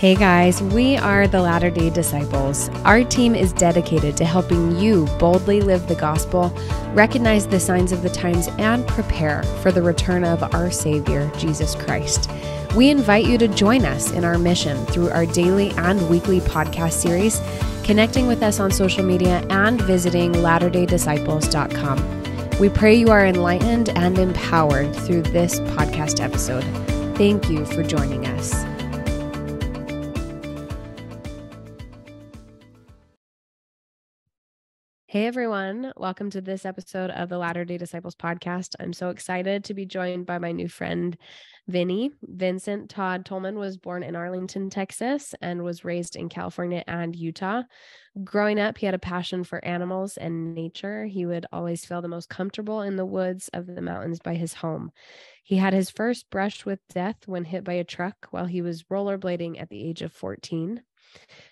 Hey guys, we are the Latter day Disciples. Our team is dedicated to helping you boldly live the gospel, recognize the signs of the times, and prepare for the return of our Savior, Jesus Christ. We invite you to join us in our mission through our daily and weekly podcast series, connecting with us on social media, and visiting latterdaydisciples.com. We pray you are enlightened and empowered through this podcast episode. Thank you for joining us. Hey everyone, welcome to this episode of the Latter day Disciples podcast. I'm so excited to be joined by my new friend, Vinney. Vincent Todd Tolman was born in Arlington, Texas, and was raised in California and Utah. Growing up, he had a passion for animals and nature. He would always feel the most comfortable in the woods of the mountains by his home. He had his first brush with death when hit by a truck while he was rollerblading at the age of 14.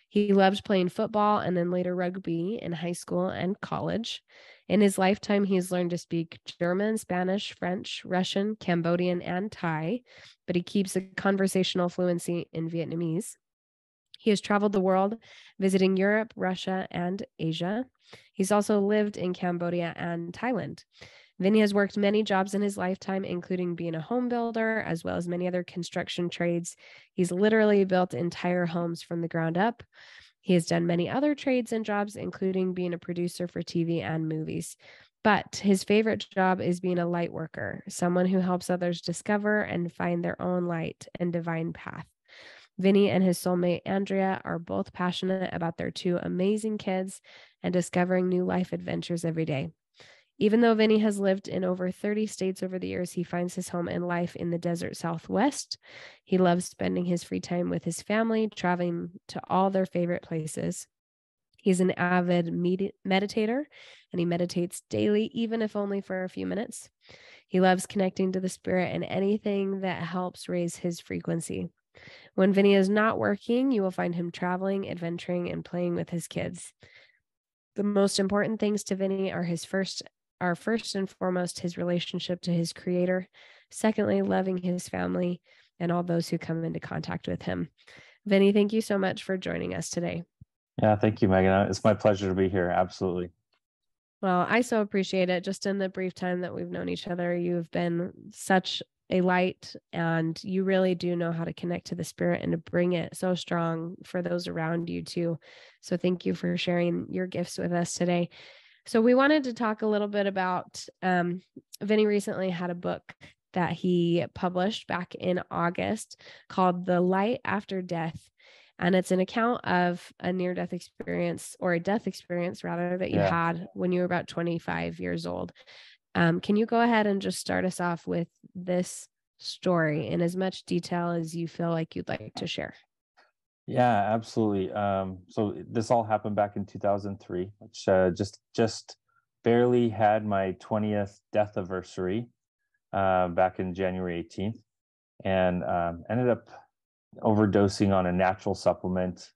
He loved playing football and then later rugby in high school and college. In his lifetime, he has learned to speak German, Spanish, French, Russian, Cambodian, and Thai, but he keeps a conversational fluency in Vietnamese. He has traveled the world, visiting Europe, Russia, and Asia. He's also lived in Cambodia and Thailand. Vinney has worked many jobs in his lifetime, including being a home builder, as well as many other construction trades. He's literally built entire homes from the ground up. He has done many other trades and jobs, including being a producer for TV and movies. But his favorite job is being a light worker, someone who helps others discover and find their own light and divine path. Vinney and his soulmate Andrea are both passionate about their two amazing kids and discovering new life adventures every day. Even though Vinney has lived in over 30 states over the years, he finds his home and life in the desert southwest. He loves spending his free time with his family, traveling to all their favorite places. He's an avid med- meditator and he meditates daily, even if only for a few minutes. He loves connecting to the spirit and anything that helps raise his frequency. When Vinney is not working, you will find him traveling, adventuring, and playing with his kids. The most important things to Vinney are his first are first and foremost his relationship to his creator. Secondly, loving his family and all those who come into contact with him. Vinney, thank you so much for joining us today. Yeah, thank you, Meghan. Uh, it's my pleasure to be here. Absolutely. Well, I so appreciate it. Just in the brief time that we've known each other, you've been such a light and you really do know how to connect to the spirit and to bring it so strong for those around you too. So thank you for sharing your gifts with us today. So we wanted to talk a little bit about um, Vinney recently had a book that he published back in August called The Light After Death. And it's an account of a near death experience or a death experience, rather, that you yeah. had when you were about 25 years old. Um, can you go ahead and just start us off with this story in as much detail as you feel like you'd like to share? Yeah, absolutely. Um, so this all happened back in 2003, which uh, just just barely had my 20th death anniversary uh, back in January 18th, and um, ended up overdosing on a natural supplement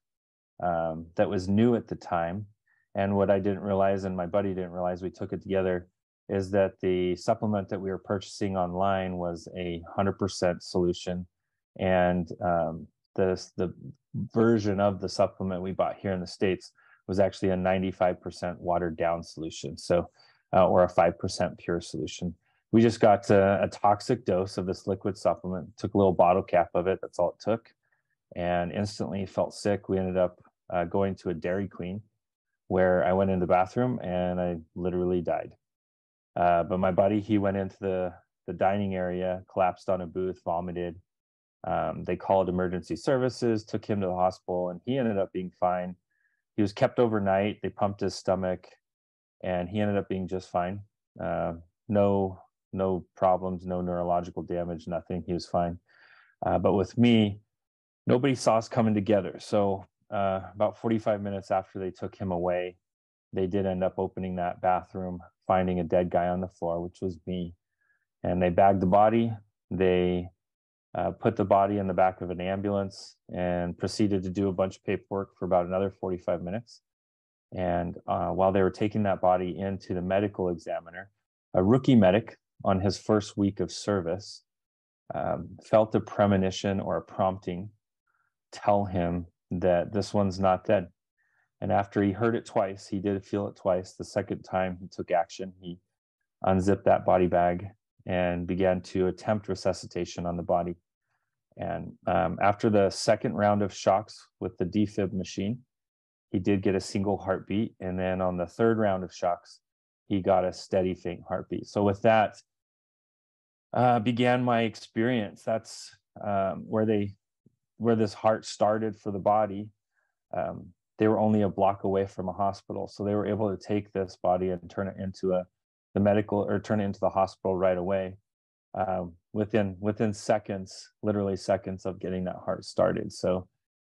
um, that was new at the time. And what I didn't realize, and my buddy didn't realize, we took it together, is that the supplement that we were purchasing online was a 100% solution, and the the version of the supplement we bought here in the states was actually a 95% watered down solution so uh, or a 5% pure solution. We just got a, a, toxic dose of this liquid supplement took a little bottle cap of it that's all it took and instantly felt sick. We ended up uh, going to a dairy queen where i went in the bathroom and i literally died. Uh, but my buddy he went into the the dining area collapsed on a booth vomited um, they called emergency services, took him to the hospital, and he ended up being fine. He was kept overnight. They pumped his stomach, and he ended up being just fine. Uh, no, no problems, no neurological damage, nothing. He was fine. Uh, but with me, nobody saw us coming together. So uh, about 45 minutes after they took him away, they did end up opening that bathroom, finding a dead guy on the floor, which was me. And they bagged the body. They uh, put the body in the back of an ambulance and proceeded to do a bunch of paperwork for about another 45 minutes. And uh, while they were taking that body into the medical examiner, a rookie medic on his first week of service um, felt a premonition or a prompting tell him that this one's not dead. And after he heard it twice, he did feel it twice. The second time he took action, he unzipped that body bag and began to attempt resuscitation on the body. And um, after the second round of shocks with the defib machine, he did get a single heartbeat. And then on the third round of shocks, he got a steady, faint heartbeat. So with that, uh, began my experience. That's um, where they, where this heart started for the body. Um, they were only a block away from a hospital, so they were able to take this body and turn it into a the medical or turn it into the hospital right away um, within within seconds, literally seconds of getting that heart started. So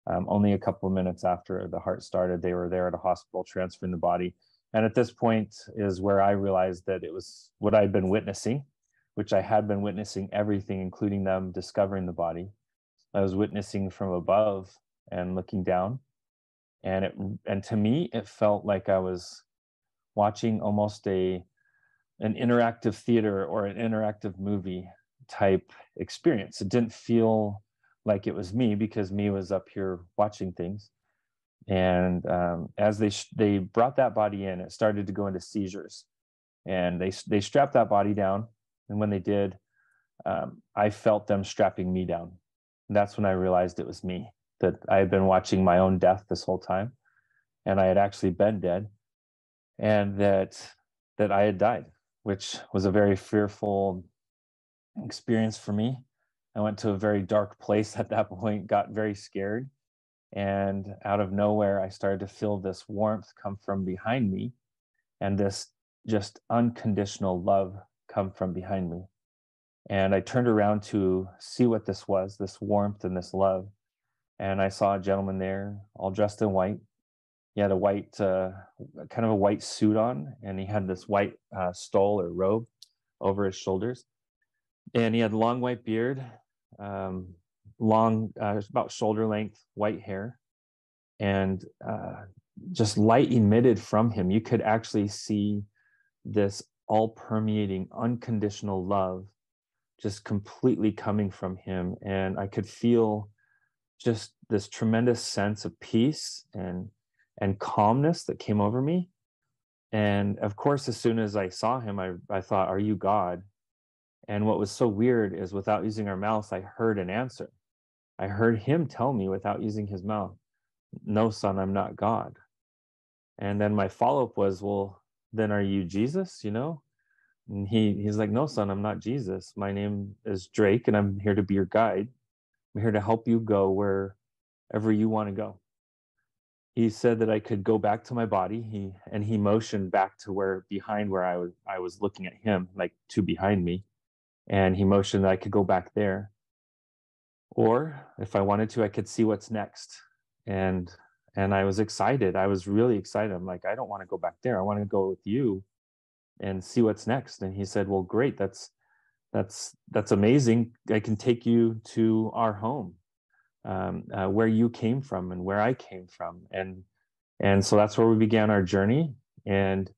um, only a couple of minutes after the heart started, they were there at a hospital transferring the body. And at this point is where I realized that it was what I'd been witnessing, which I had been witnessing everything, including them discovering the body. I was witnessing from above and looking down. And it and to me, it felt like I was watching almost a an interactive theater or an interactive movie type experience. It didn't feel like it was me because me was up here watching things. And um, as they sh- they brought that body in, it started to go into seizures, and they they strapped that body down. And when they did, um, I felt them strapping me down. And that's when I realized it was me that I had been watching my own death this whole time, and I had actually been dead, and that that I had died which was a very fearful experience for me. I went to a very dark place at that point, got very scared. And out of nowhere, I started to feel this warmth come from behind me and this just unconditional love come from behind me. And I turned around to see what this was this warmth and this love. And I saw a gentleman there, all dressed in white, he had a white uh, kind of a white suit on and he had this white uh, stole or robe over his shoulders. And he had long white beard um, long uh, about shoulder length white hair. And uh, just light emitted from him. You could actually see this all permeating unconditional love just completely coming from him. And i could feel just this tremendous sense of peace and and calmness that came over me. And of course, as soon as I saw him, I, I thought, Are you God? And what was so weird is without using our mouths, I heard an answer. I heard him tell me without using his mouth, No, son, I'm not God. And then my follow up was, Well, then are you Jesus? You know? And he, he's like, No, son, I'm not Jesus. My name is Drake, and I'm here to be your guide. I'm here to help you go wherever you want to go he said that I could go back to my body. He and he motioned back to where behind where I was I was looking at him, like to behind me. And he motioned that I could go back there. Or if I wanted to, I could see what's next. And and I was excited. I was really excited. I'm like, I don't want to go back there. I want to go with you and see what's next. And he said, Well, great, that's that's that's amazing. I can take you to our home um, uh, where you came from and where I came from, and and so that's where we began our journey. And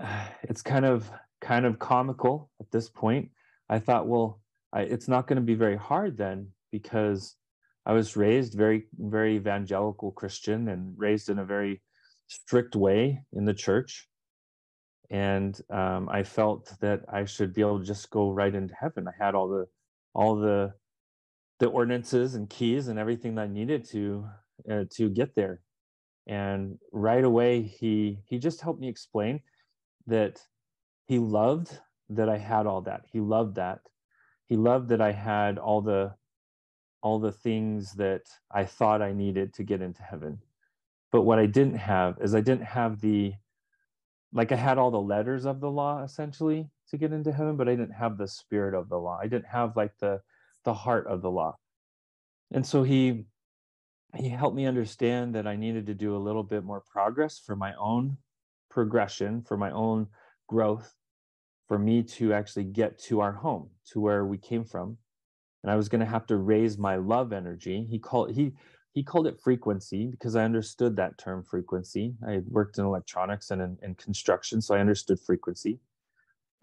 it's kind of kind of comical at this point. I thought, well, I, it's not going to be very hard then because I was raised very very evangelical Christian and raised in a very strict way in the church and um, I felt that I should be able to just go right into heaven. I had all the all the the ordinances and keys and everything that I needed to uh, to get there. And right away, he he just helped me explain that he loved that I had all that. He loved that. He loved that I had all the all the things that I thought I needed to get into heaven. But what I didn't have is I didn't have the like I had all the letters of the law essentially to get into heaven, but I didn't have the spirit of the law. I didn't have like the the heart of the law. And so he he helped me understand that I needed to do a little bit more progress for my own progression, for my own growth, for me to actually get to our home, to where we came from. And I was going to have to raise my love energy. He called he he called it frequency because I understood that term frequency. I worked in electronics and in, in construction, so I understood frequency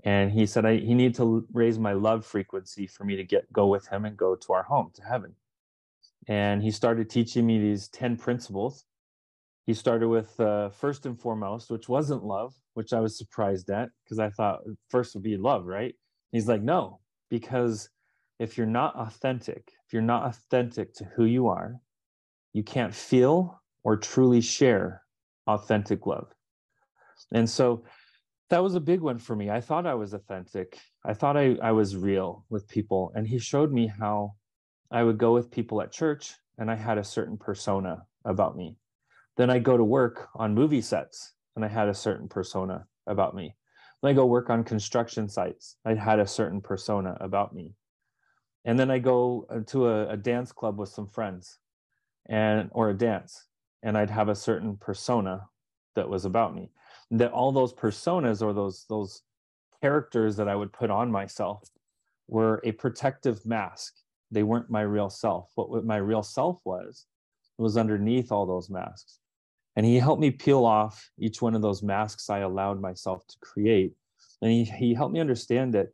and he said I, he needed to raise my love frequency for me to get go with him and go to our home to heaven. And he started teaching me these 10 principles. He started with uh, first and foremost which wasn't love which i was surprised at because i thought first would be love right? He's like no because if you're not authentic if you're not authentic to who you are you can't feel or truly share authentic love. And so that was a big one for me i thought i was authentic i thought i, I was real with people and he showed me how I would go with people at church and I had a certain persona about me. Then I go to work on movie sets and I had a certain persona about me. Then I go work on construction sites. I had a certain persona about me. And then I go uh, to a, a dance club with some friends and or a dance and I'd have a certain persona that was about me. That all those personas or those those characters that I would put on myself were a protective mask they weren't my real self. What, what my real self was was underneath all those masks. And he helped me peel off each one of those masks I allowed myself to create. And he, he helped me understand that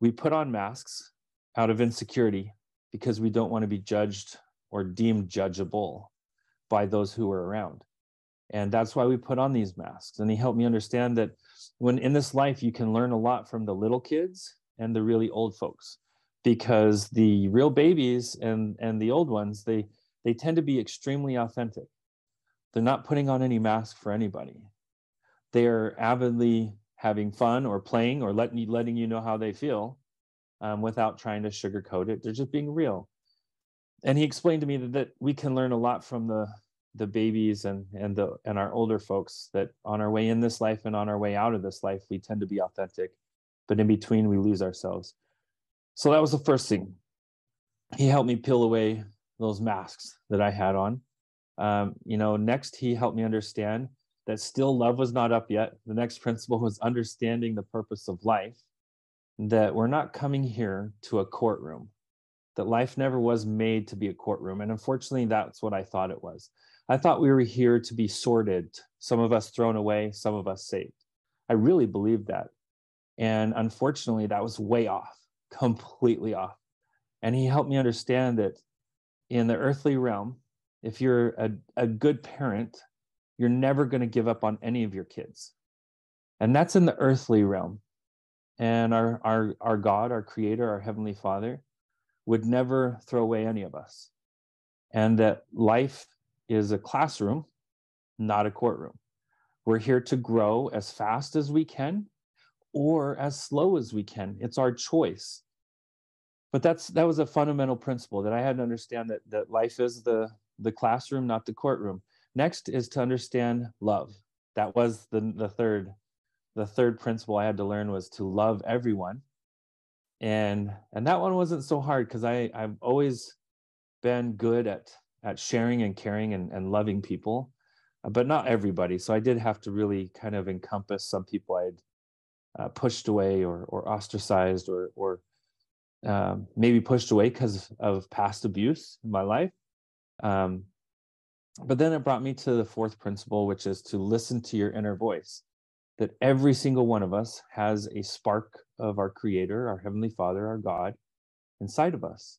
we put on masks out of insecurity because we don't want to be judged or deemed judgeable by those who are around. And that's why we put on these masks. And he helped me understand that when in this life, you can learn a lot from the little kids and the really old folks because the real babies and and the old ones they they tend to be extremely authentic. They're not putting on any mask for anybody. They're avidly having fun or playing or letting you letting you know how they feel um, without trying to sugarcoat it. They're just being real. And he explained to me that, that we can learn a lot from the the babies and and the and our older folks that on our way in this life and on our way out of this life we tend to be authentic but in between we lose ourselves so that was the first thing. He helped me peel away those masks that I had on. Um, you know, next he helped me understand that still love was not up yet. The next principle was understanding the purpose of life, that we're not coming here to a courtroom, that life never was made to be a courtroom. And unfortunately, that's what I thought it was. I thought we were here to be sorted, some of us thrown away, some of us saved. I really believed that. And unfortunately, that was way off completely off. And he helped me understand that in the earthly realm, if you're a, a good parent, you're never going to give up on any of your kids. And that's in the earthly realm. And our, our, our God, our creator, our heavenly father would never throw away any of us. And that life is a classroom, not a courtroom. We're here to grow as fast as we can or as slow as we can. It's our choice. But that's that was a fundamental principle that I had to understand that that life is the the classroom, not the courtroom. Next is to understand love. That was the the third the third principle I had to learn was to love everyone. And and that one wasn't so hard because I I've always been good at at sharing and caring and, and loving people, but not everybody. So I did have to really kind of encompass some people I'd uh, pushed away or or ostracized or or um, maybe pushed away because of past abuse in my life. Um, but then it brought me to the fourth principle, which is to listen to your inner voice. That every single one of us has a spark of our Creator, our Heavenly Father, our God inside of us.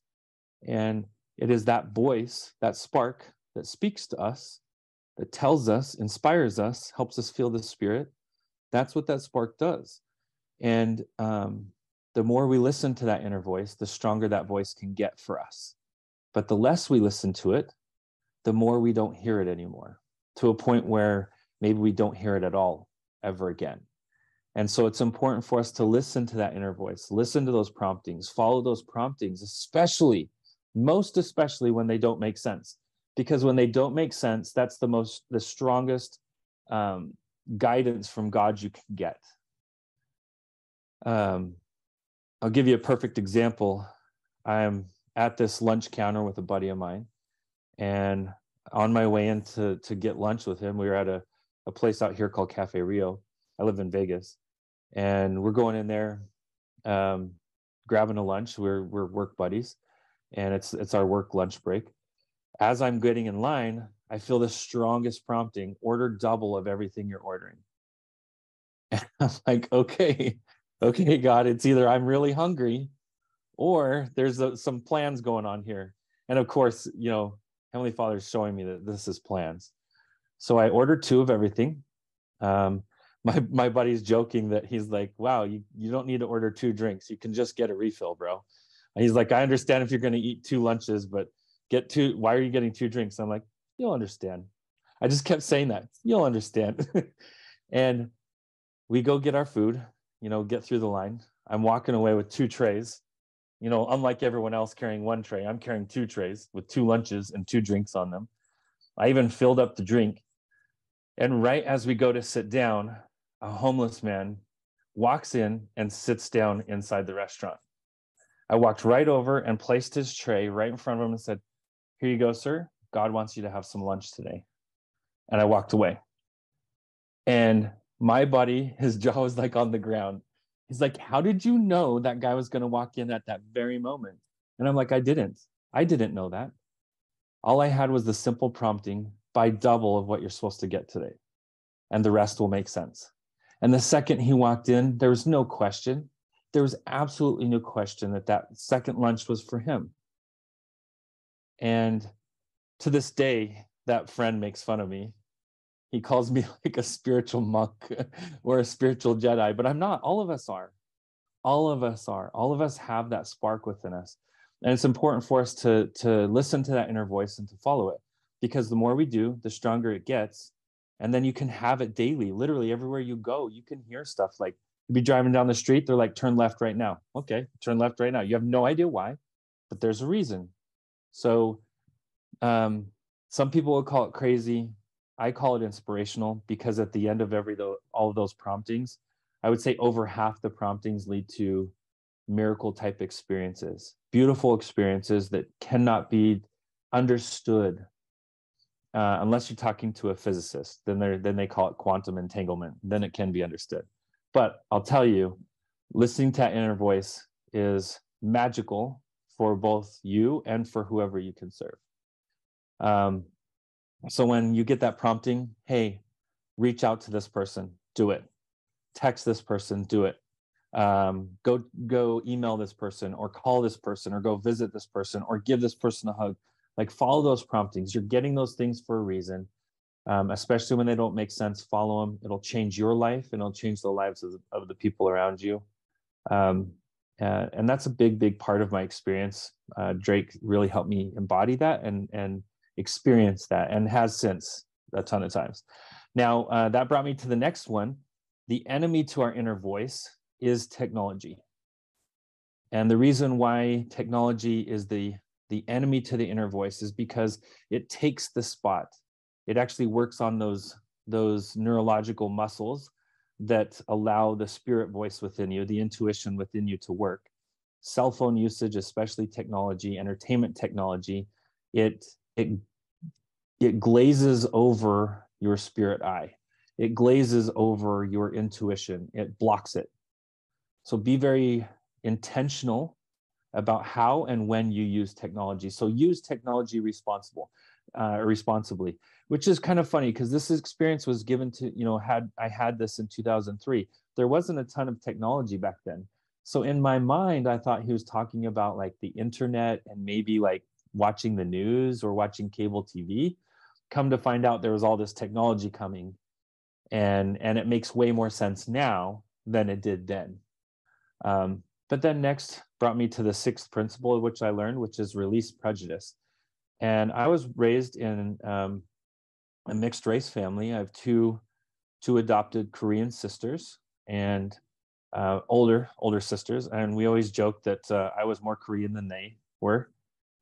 And it is that voice, that spark that speaks to us, that tells us, inspires us, helps us feel the Spirit. That's what that spark does. And um, the more we listen to that inner voice, the stronger that voice can get for us. But the less we listen to it, the more we don't hear it anymore to a point where maybe we don't hear it at all ever again. And so it's important for us to listen to that inner voice, listen to those promptings, follow those promptings, especially, most especially when they don't make sense. Because when they don't make sense, that's the most, the strongest um, guidance from God you can get um, I'll give you a perfect example. I'm at this lunch counter with a buddy of mine, and on my way in to, to get lunch with him, we were at a, a place out here called Cafe Rio. I live in Vegas, and we're going in there, um, grabbing a lunch. We're we're work buddies, and it's it's our work lunch break. As I'm getting in line, I feel the strongest prompting: order double of everything you're ordering. And I'm like, okay, okay, God, it's either I'm really hungry or there's a, some plans going on here. And of course, you know, Heavenly Father is showing me that this is plans. So I ordered two of everything. Um, my my buddy's joking that he's like, "Wow, you you don't need to order two drinks. You can just get a refill, bro." He's like, "I understand if you're going to eat two lunches, but get two. Why are you getting two drinks?" I'm like, "You'll understand." I just kept saying that. You'll understand. and we go get our food. You know, get through the line. I'm walking away with two trays. You know, unlike everyone else carrying one tray, I'm carrying two trays with two lunches and two drinks on them. I even filled up the drink. And right as we go to sit down, a homeless man walks in and sits down inside the restaurant. I walked right over and placed his tray right in front of him and said, Here you go, sir. God wants you to have some lunch today. And I walked away. And my buddy, his jaw was like on the ground. He's like, How did you know that guy was going to walk in at that very moment? And I'm like, I didn't. I didn't know that. All I had was the simple prompting buy double of what you're supposed to get today, and the rest will make sense. And the second he walked in, there was no question. There was absolutely no question that that second lunch was for him. And to this day, that friend makes fun of me. He calls me like a spiritual monk or a spiritual Jedi, but I'm not. All of us are. All of us are. All of us have that spark within us. And it's important for us to, to listen to that inner voice and to follow it because the more we do, the stronger it gets and then you can have it daily literally everywhere you go you can hear stuff like you be driving down the street they're like turn left right now. Okay turn left right now. You have no idea why but there's a reason. So um, some people would call it crazy. I call it inspirational because at the end of every though all of those promptings i would say over half the promptings lead to miracle type experiences beautiful experiences that cannot be understood uh, unless you're talking to a physicist, then they then they call it quantum entanglement. Then it can be understood. But I'll tell you, listening to that inner voice is magical for both you and for whoever you can serve. Um, so when you get that prompting, hey, reach out to this person, do it. Text this person, do it. Um, go go email this person, or call this person, or go visit this person, or give this person a hug like follow those promptings you're getting those things for a reason um, especially when they don't make sense follow them it'll change your life and it'll change the lives of, of the people around you. Um, uh, and that's a big big part of my experience. Uh, drake really helped me embody that and and experience that and has since a ton of times. Now uh, that brought me to the next one. The enemy to our inner voice is technology. And the reason why technology is the the enemy to the inner voice is because it takes the spot it actually works on those those neurological muscles that allow the spirit voice within you the intuition within you to work. Cell phone usage especially technology entertainment technology it it it glazes over your spirit eye. It glazes over your intuition. It blocks it. So be very intentional about how and when you use technology. So use technology responsible, uh, responsibly, which is kind of funny because this experience was given to, you know, had I had this in 2003. There wasn't a ton of technology back then. So in my mind, I thought he was talking about like the internet and maybe like watching the news or watching cable TV. Come to find out there was all this technology coming and and it makes way more sense now than it did then. Um, but then next brought me to the sixth principle which I learned, which is release prejudice. And I was raised in um, a mixed race family. I have two two adopted Korean sisters and uh, older older sisters, and we always joked that uh, I was more Korean than they were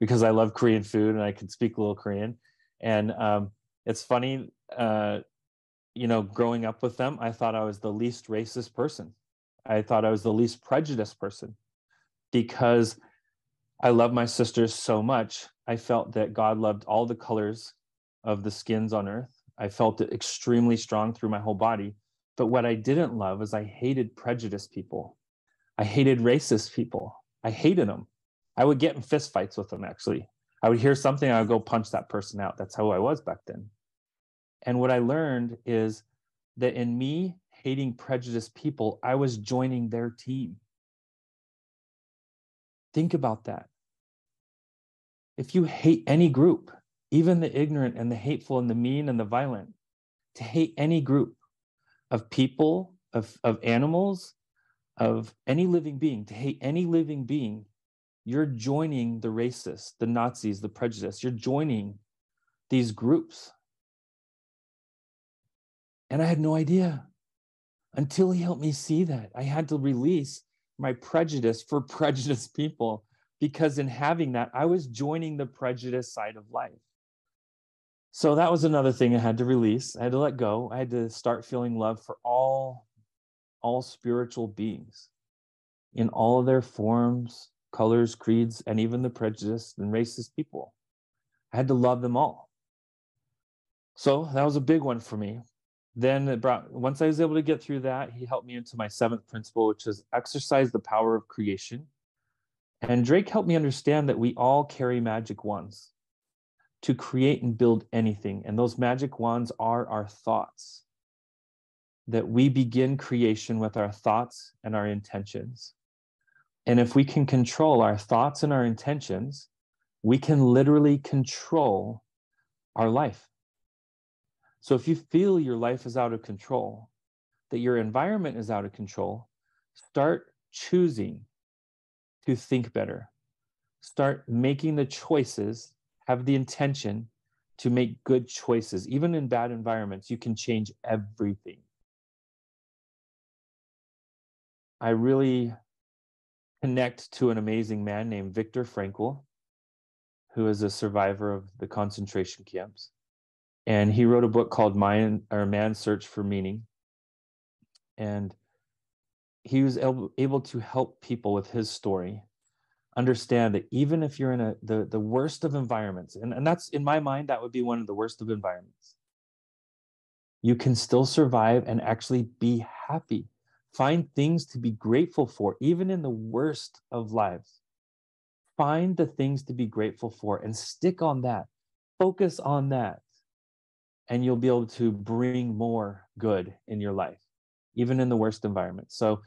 because I love Korean food and I could speak a little Korean. And um, it's funny, uh, you know, growing up with them, I thought I was the least racist person I thought I was the least prejudiced person because I love my sisters so much. I felt that God loved all the colors of the skins on earth. I felt it extremely strong through my whole body. But what I didn't love is I hated prejudiced people. I hated racist people. I hated them. I would get in fistfights with them, actually. I would hear something, I would go punch that person out. That's how I was back then. And what I learned is that in me hating prejudiced people, I was joining their team. Think about that. If you hate any group, even the ignorant and the hateful and the mean and the violent, to hate any group of people, of, of animals, of any living being, to hate any living being, you're joining the racists, the Nazis, the prejudice. You're joining these groups. And I had no idea until he helped me see that. I had to release my prejudice for prejudiced people because in having that, I was joining the prejudice side of life. So that was another thing I had to release. I had to let go. I had to start feeling love for all all spiritual beings in all of their forms, colors, creeds, and even the prejudiced and racist people. I had to love them all. So that was a big one for me. Then it brought, once I was able to get through that, he helped me into my seventh principle, which is exercise the power of creation. And Drake helped me understand that we all carry magic wands to create and build anything. And those magic wands are our thoughts. That we begin creation with our thoughts and our intentions. And if we can control our thoughts and our intentions, we can literally control our life. So if you feel your life is out of control, that your environment is out of control, start choosing to think better. Start making the choices, have the intention to make good choices. Even in bad environments, you can change everything. I really connect to an amazing man named Viktor Frankl, who is a survivor of the concentration camps. And he wrote a book called Mind or Man's Search for Meaning. And he was able, to help people with his story understand that even if you're in a the, the worst of environments, and, and that's in my mind, that would be one of the worst of environments, you can still survive and actually be happy Find things to be grateful for, even in the worst of lives. Find the things to be grateful for and stick on that. Focus on that. And you'll be able to bring more good in your life, even in the worst environment. So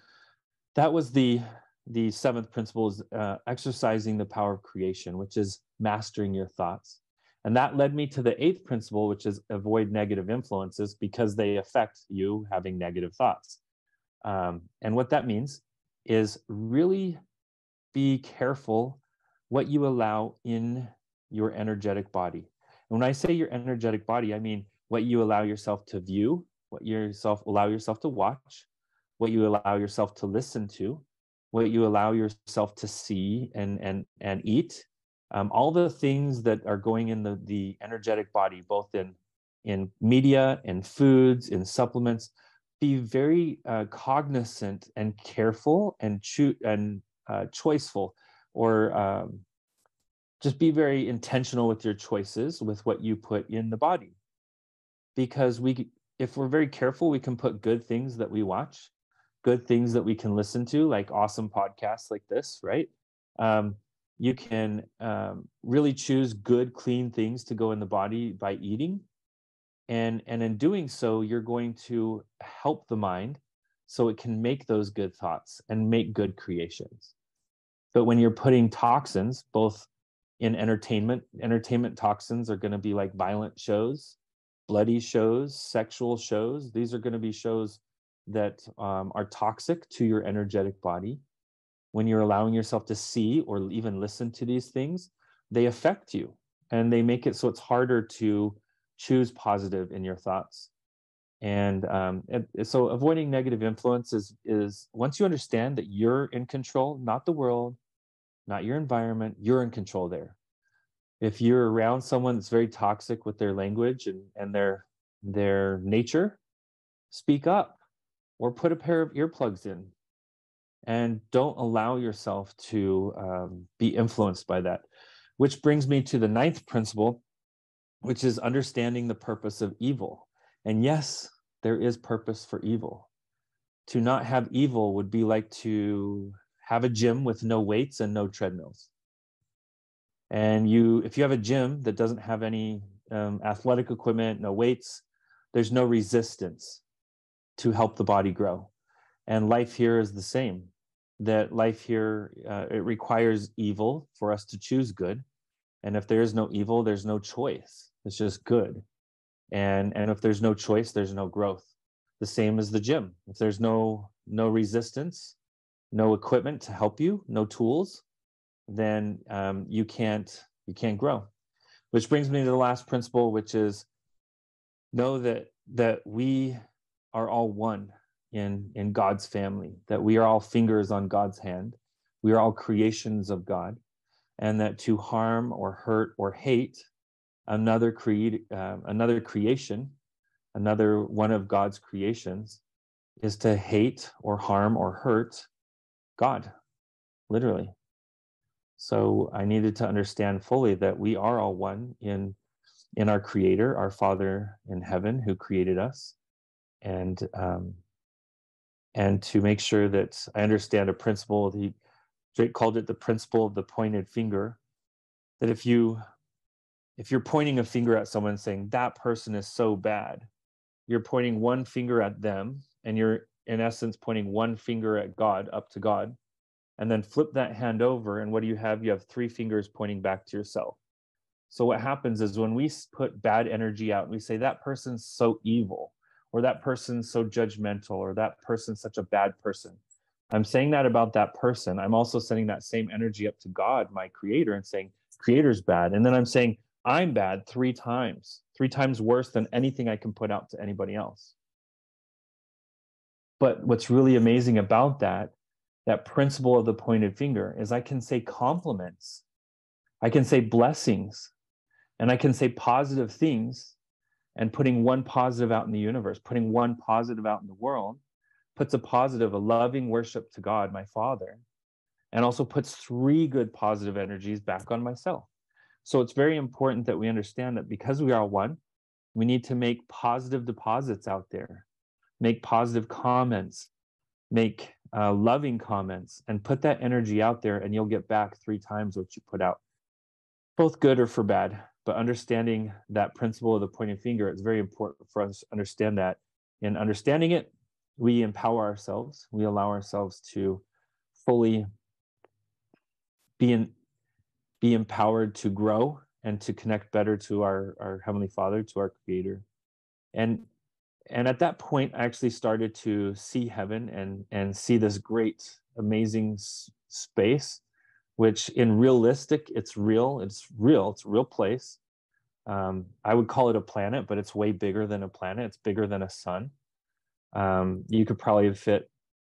that was the the seventh principle is uh, exercising the power of creation, which is mastering your thoughts. And that led me to the eighth principle, which is avoid negative influences because they affect you having negative thoughts. Um, and what that means is really be careful what you allow in your energetic body. And when I say your energetic body, I mean what you allow yourself to view, what you yourself allow yourself to watch, what you allow yourself to listen to, what you allow yourself to see and and and eat. Um, all the things that are going in the the energetic body, both in in media, and foods, and supplements, be very uh, cognizant and careful and cho- and uh, choiceful or um, just be very intentional with your choices with what you put in the body because we if we're very careful we can put good things that we watch good things that we can listen to like awesome podcasts like this right? Um, you can um, really choose good clean things to go in the body by eating. And and in doing so you're going to help the mind so it can make those good thoughts and make good creations. But when you're putting toxins both in entertainment entertainment toxins are going to be like violent shows bloody shows sexual shows these are going to be shows that um, are toxic to your energetic body. When you're allowing yourself to see or even listen to these things they affect you and they make it so it's harder to choose positive in your thoughts. And um, so avoiding negative influences is, is once you understand that you're in control not the world not your environment you're in control there. If you're around someone that's very toxic with their language and, and their their nature speak up or put a pair of earplugs in and don't allow yourself to um, be influenced by that which brings me to the ninth principle which is understanding the purpose of evil. And yes, there is purpose for evil. To not have evil would be like to have a gym with no weights and no treadmills. And you, if you have a gym that doesn't have any um, athletic equipment, no weights, there's no resistance to help the body grow. And life here is the same. That life here uh, it requires evil for us to choose good, and if there is no evil there's no choice. It's just good. And and if there's no choice there's no growth. The same as the gym. If there's no no resistance no equipment to help you no tools then um, you can't you can't grow. Which brings me to the last principle which is know that that we are all one in in god's family that we are all fingers on god's hand. We are all creations of god and that to harm or hurt or hate another create uh, another creation another one of god's creations is to hate or harm or hurt god literally. So i needed to understand fully that we are all one in in our creator our father in heaven who created us and um and to make sure that i understand a principle he Drake called it the principle of the pointed finger that if you if you're pointing a finger at someone saying that person is so bad, you're pointing one finger at them and you're in essence pointing one finger at God, up to God, and then flip that hand over. And what do you have? You have three fingers pointing back to yourself. So what happens is when we put bad energy out and we say that person's so evil, or that person's so judgmental, or that person's such a bad person, I'm saying that about that person. I'm also sending that same energy up to God, my creator, and saying, Creator's bad. And then I'm saying, I'm bad three times, three times worse than anything I can put out to anybody else. But what's really amazing about that, that principle of the pointed finger, is I can say compliments, I can say blessings, and I can say positive things, and putting one positive out in the universe, putting one positive out in the world, puts a positive, a loving worship to God, my Father, and also puts three good positive energies back on myself. So it's very important that we understand that because we are one, we need to make positive deposits out there, make positive comments, make uh, loving comments, and put that energy out there, and you'll get back three times what you put out, both good or for bad. But understanding that principle of the pointing finger is very important for us to understand that. In understanding it, we empower ourselves, we allow ourselves to fully be in, be empowered to grow and to connect better to our our heavenly father to our creator. And and at that point i actually started to see heaven and and see this great amazing s- space which in realistic it's real it's real it's a real place. Um, i would call it a planet but it's way bigger than a planet. It's bigger than a sun. Um, you could probably fit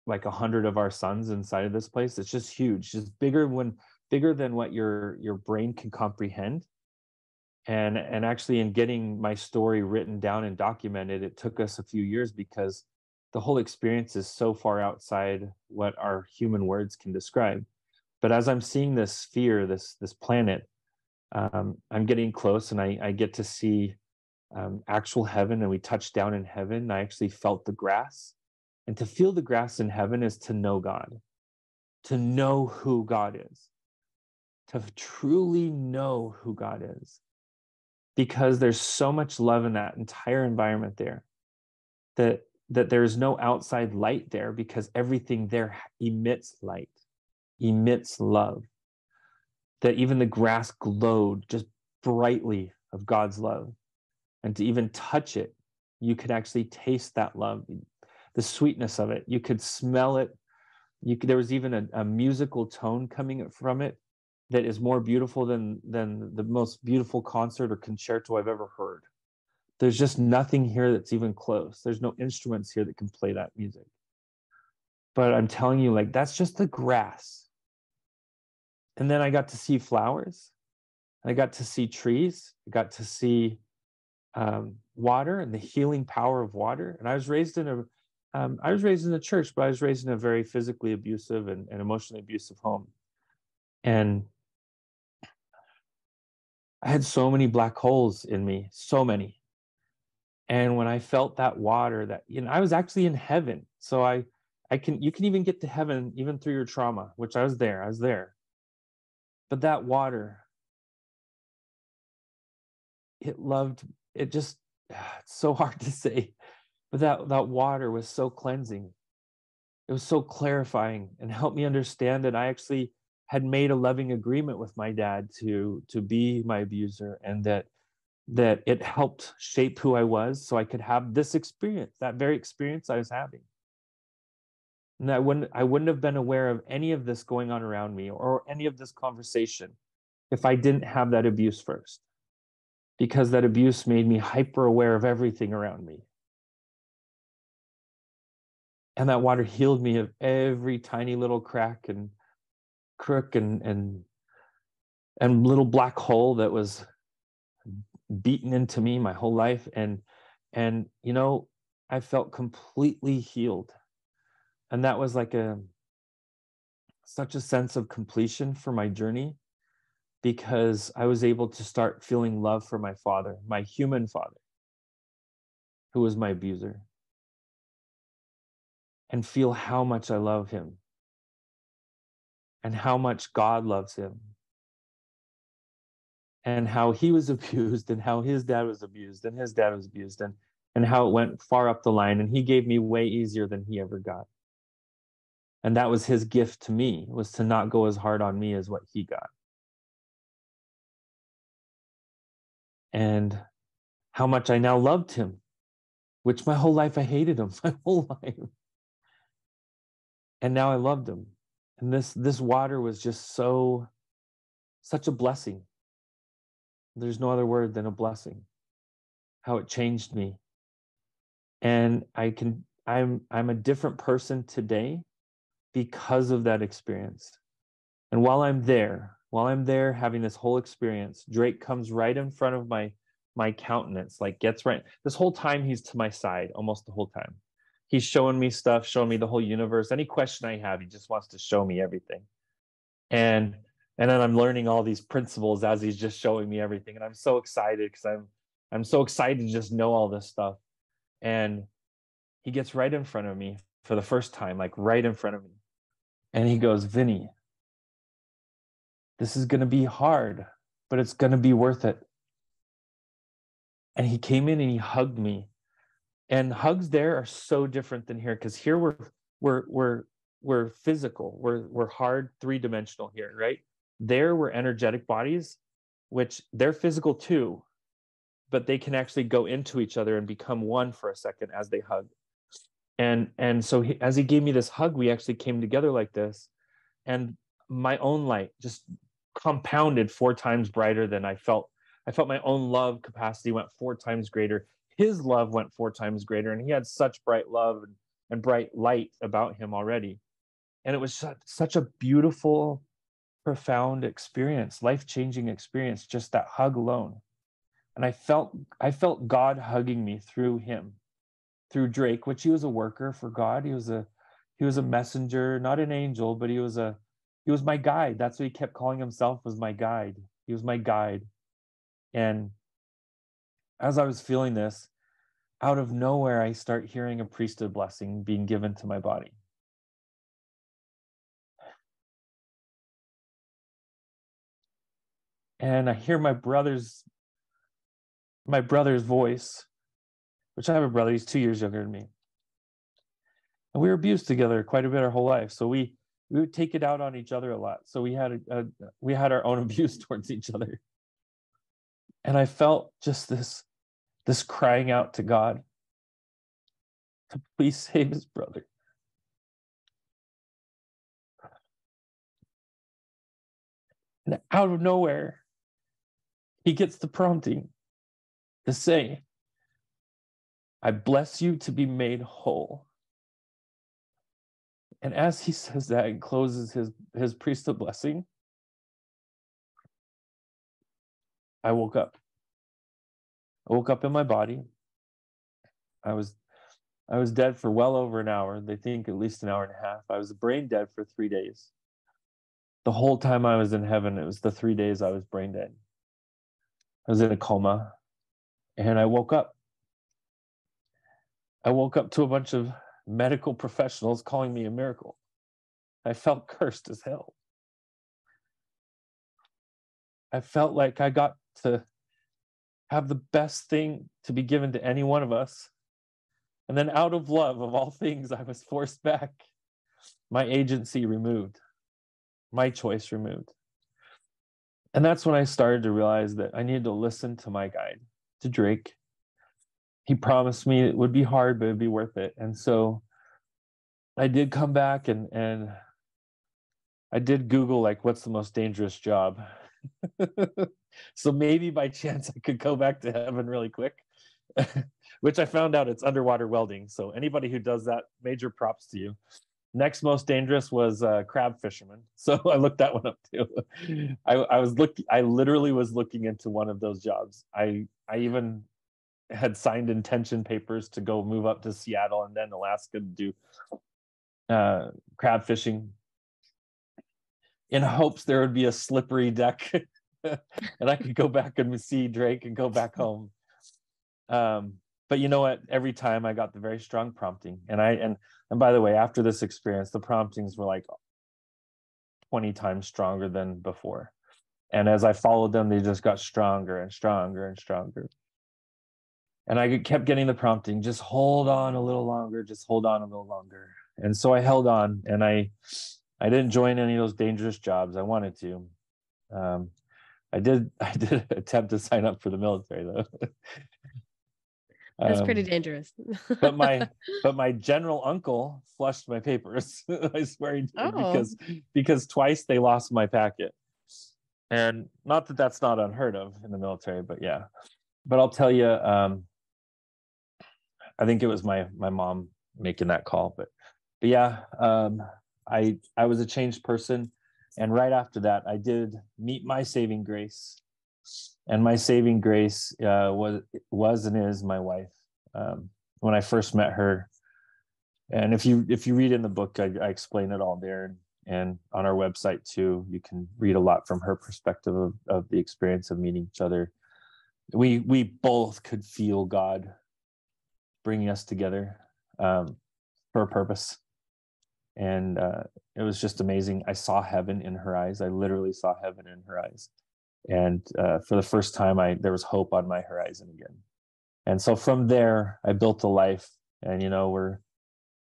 like a hundred of our suns inside of this place. It's just huge. Just bigger when bigger than what your your brain can comprehend. And and actually in getting my story written down and documented it took us a few years because the whole experience is so far outside what our human words can describe but as i'm seeing this sphere this this planet um, i'm getting close and i, I get to see um, actual heaven and we touch down in heaven. I actually felt the grass. And to feel the grass in heaven is to know god to know who god is to truly know who God is. Because there's so much love in that entire environment there that that there's no outside light there because everything there emits light emits love that even the grass glowed just brightly of God's love and to even touch it you could actually taste that love the sweetness of it you could smell it you could, there was even a, a musical tone coming from it that is more beautiful than than the most beautiful concert or concerto I've ever heard. There's just nothing here that's even close. There's no instruments here that can play that music. But I'm telling you, like that's just the grass. And then I got to see flowers. I got to see trees. I got to see um, water and the healing power of water. And I was raised in a, um, I was raised in a church, but I was raised in a very physically abusive and, and emotionally abusive home. And I had so many black holes in me, so many. And when I felt that water, that you know, I was actually in heaven. So I, I can, you can even get to heaven even through your trauma, which I was there. I was there. But that water, it loved. It just, it's so hard to say, but that that water was so cleansing. It was so clarifying and helped me understand that I actually had made a loving agreement with my dad to to be my abuser and that that it helped shape who I was so I could have this experience, that very experience I was having. And I wouldn't I wouldn't have been aware of any of this going on around me or any of this conversation if I didn't have that abuse first. Because that abuse made me hyper aware of everything around me. And that water healed me of every tiny little crack and crook and and and little black hole that was beaten into me my whole life and and you know i felt completely healed and that was like a such a sense of completion for my journey because i was able to start feeling love for my father my human father who was my abuser and feel how much i love him and how much god loves him and how he was abused and how his dad was abused and his dad was abused and and how it went far up the line and he gave me way easier than he ever got and that was his gift to me was to not go as hard on me as what he got. And how much i now loved him which my whole life i hated him my whole life. And now i loved him. And this this water was just so such a blessing. There's no other word than a blessing how it changed me. And i can i'm i'm a different person today because of that experience. And while i'm there while i'm there having this whole experience drake comes right in front of my my countenance like gets right this whole time he's to my side almost the whole time. He's showing me stuff showing me the whole universe. Any question i have he just wants to show me everything. And and then i'm learning all these principles as he's just showing me everything. And i'm so excited because i'm i'm so excited to just know all this stuff. And he gets right in front of me for the first time like right in front of me and he goes Vinney this is going to be hard but it's going to be worth it. And he came in and he hugged me. And hugs there are so different than here because here we're we're we're we're physical. We're we're hard three dimensional here right? There were energetic bodies which they're physical too but they can actually go into each other and become one for a second as they hug and and so he, as he gave me this hug we actually came together like this. And my own light just compounded four times brighter than i felt. I felt my own love capacity went four times greater. His love went four times greater and he had such bright love and, and bright light about him already. And it was such, such a beautiful profound experience, life-changing experience, just that hug alone. And I felt I felt God hugging me through him, through Drake, which he was a worker for God. He was a he was a messenger, not an angel, but he was a he was my guide. That's what he kept calling himself was my guide. He was my guide. And as I was feeling this, out of nowhere, I start hearing a priesthood blessing being given to my body. and I hear my brother's my brother's voice, which I have a brother, he's two years younger than me. And we were abused together quite a bit our whole life. So we we would take it out on each other a lot. So we had a, a we had our own abuse towards each other. And I felt just this this crying out to God to please save his brother. And out of nowhere, he gets the prompting to say, I bless you to be made whole. And as he says that and closes his, his priesthood blessing, I woke up. I woke up in my body. I was I was dead for well over an hour. They think at least an hour and a half. I was brain dead for three days. The whole time I was in heaven, it was the three days I was brain dead. I was in a coma and I woke up. I woke up to a bunch of medical professionals calling me a miracle. I felt cursed as hell. I felt like I got to have the best thing to be given to any one of us. And then, out of love of all things, I was forced back, my agency removed, my choice removed. And that's when I started to realize that I needed to listen to my guide, to Drake. He promised me it would be hard, but it'd be worth it. And so I did come back and and I did Google like what's the most dangerous job. so maybe by chance I could go back to heaven really quick. Which I found out it's underwater welding. So anybody who does that, major props to you. Next most dangerous was uh, crab fisherman. So I looked that one up too. I, I was looking. I literally was looking into one of those jobs. I I even had signed intention papers to go move up to Seattle and then Alaska to do uh, crab fishing in hopes there would be a slippery deck and I could go back and see Drake and go back home. Um, but you know what? Every time I got the very strong prompting, and I and and by the way, after this experience, the promptings were like 20 times stronger than before. And as I followed them, they just got stronger and stronger and stronger. And I kept getting the prompting, just hold on a little longer, just hold on a little longer and so I held on and I I didn't join any of those dangerous jobs. I wanted to. Um, I did I did attempt to sign up for the military though. That's um, pretty dangerous. but my but my general uncle flushed my papers. I swear he did oh. because because twice they lost my packet. And not that that's not unheard of in the military, but yeah. But I'll tell you, um, I think it was my my mom making that call. But but yeah, um, I I was a changed person, and right after that, I did meet my saving grace, and my saving grace uh, was was and is my wife. Um, when I first met her, and if you if you read in the book, I, I explain it all there, and, and on our website too, you can read a lot from her perspective of, of the experience of meeting each other. We we both could feel God bringing us together um, for a purpose and uh, it was just amazing. I saw heaven in her eyes. I literally saw heaven in her eyes, and uh, for the first time, I there was hope on my horizon again. And so from there, I built a life. And you know, we're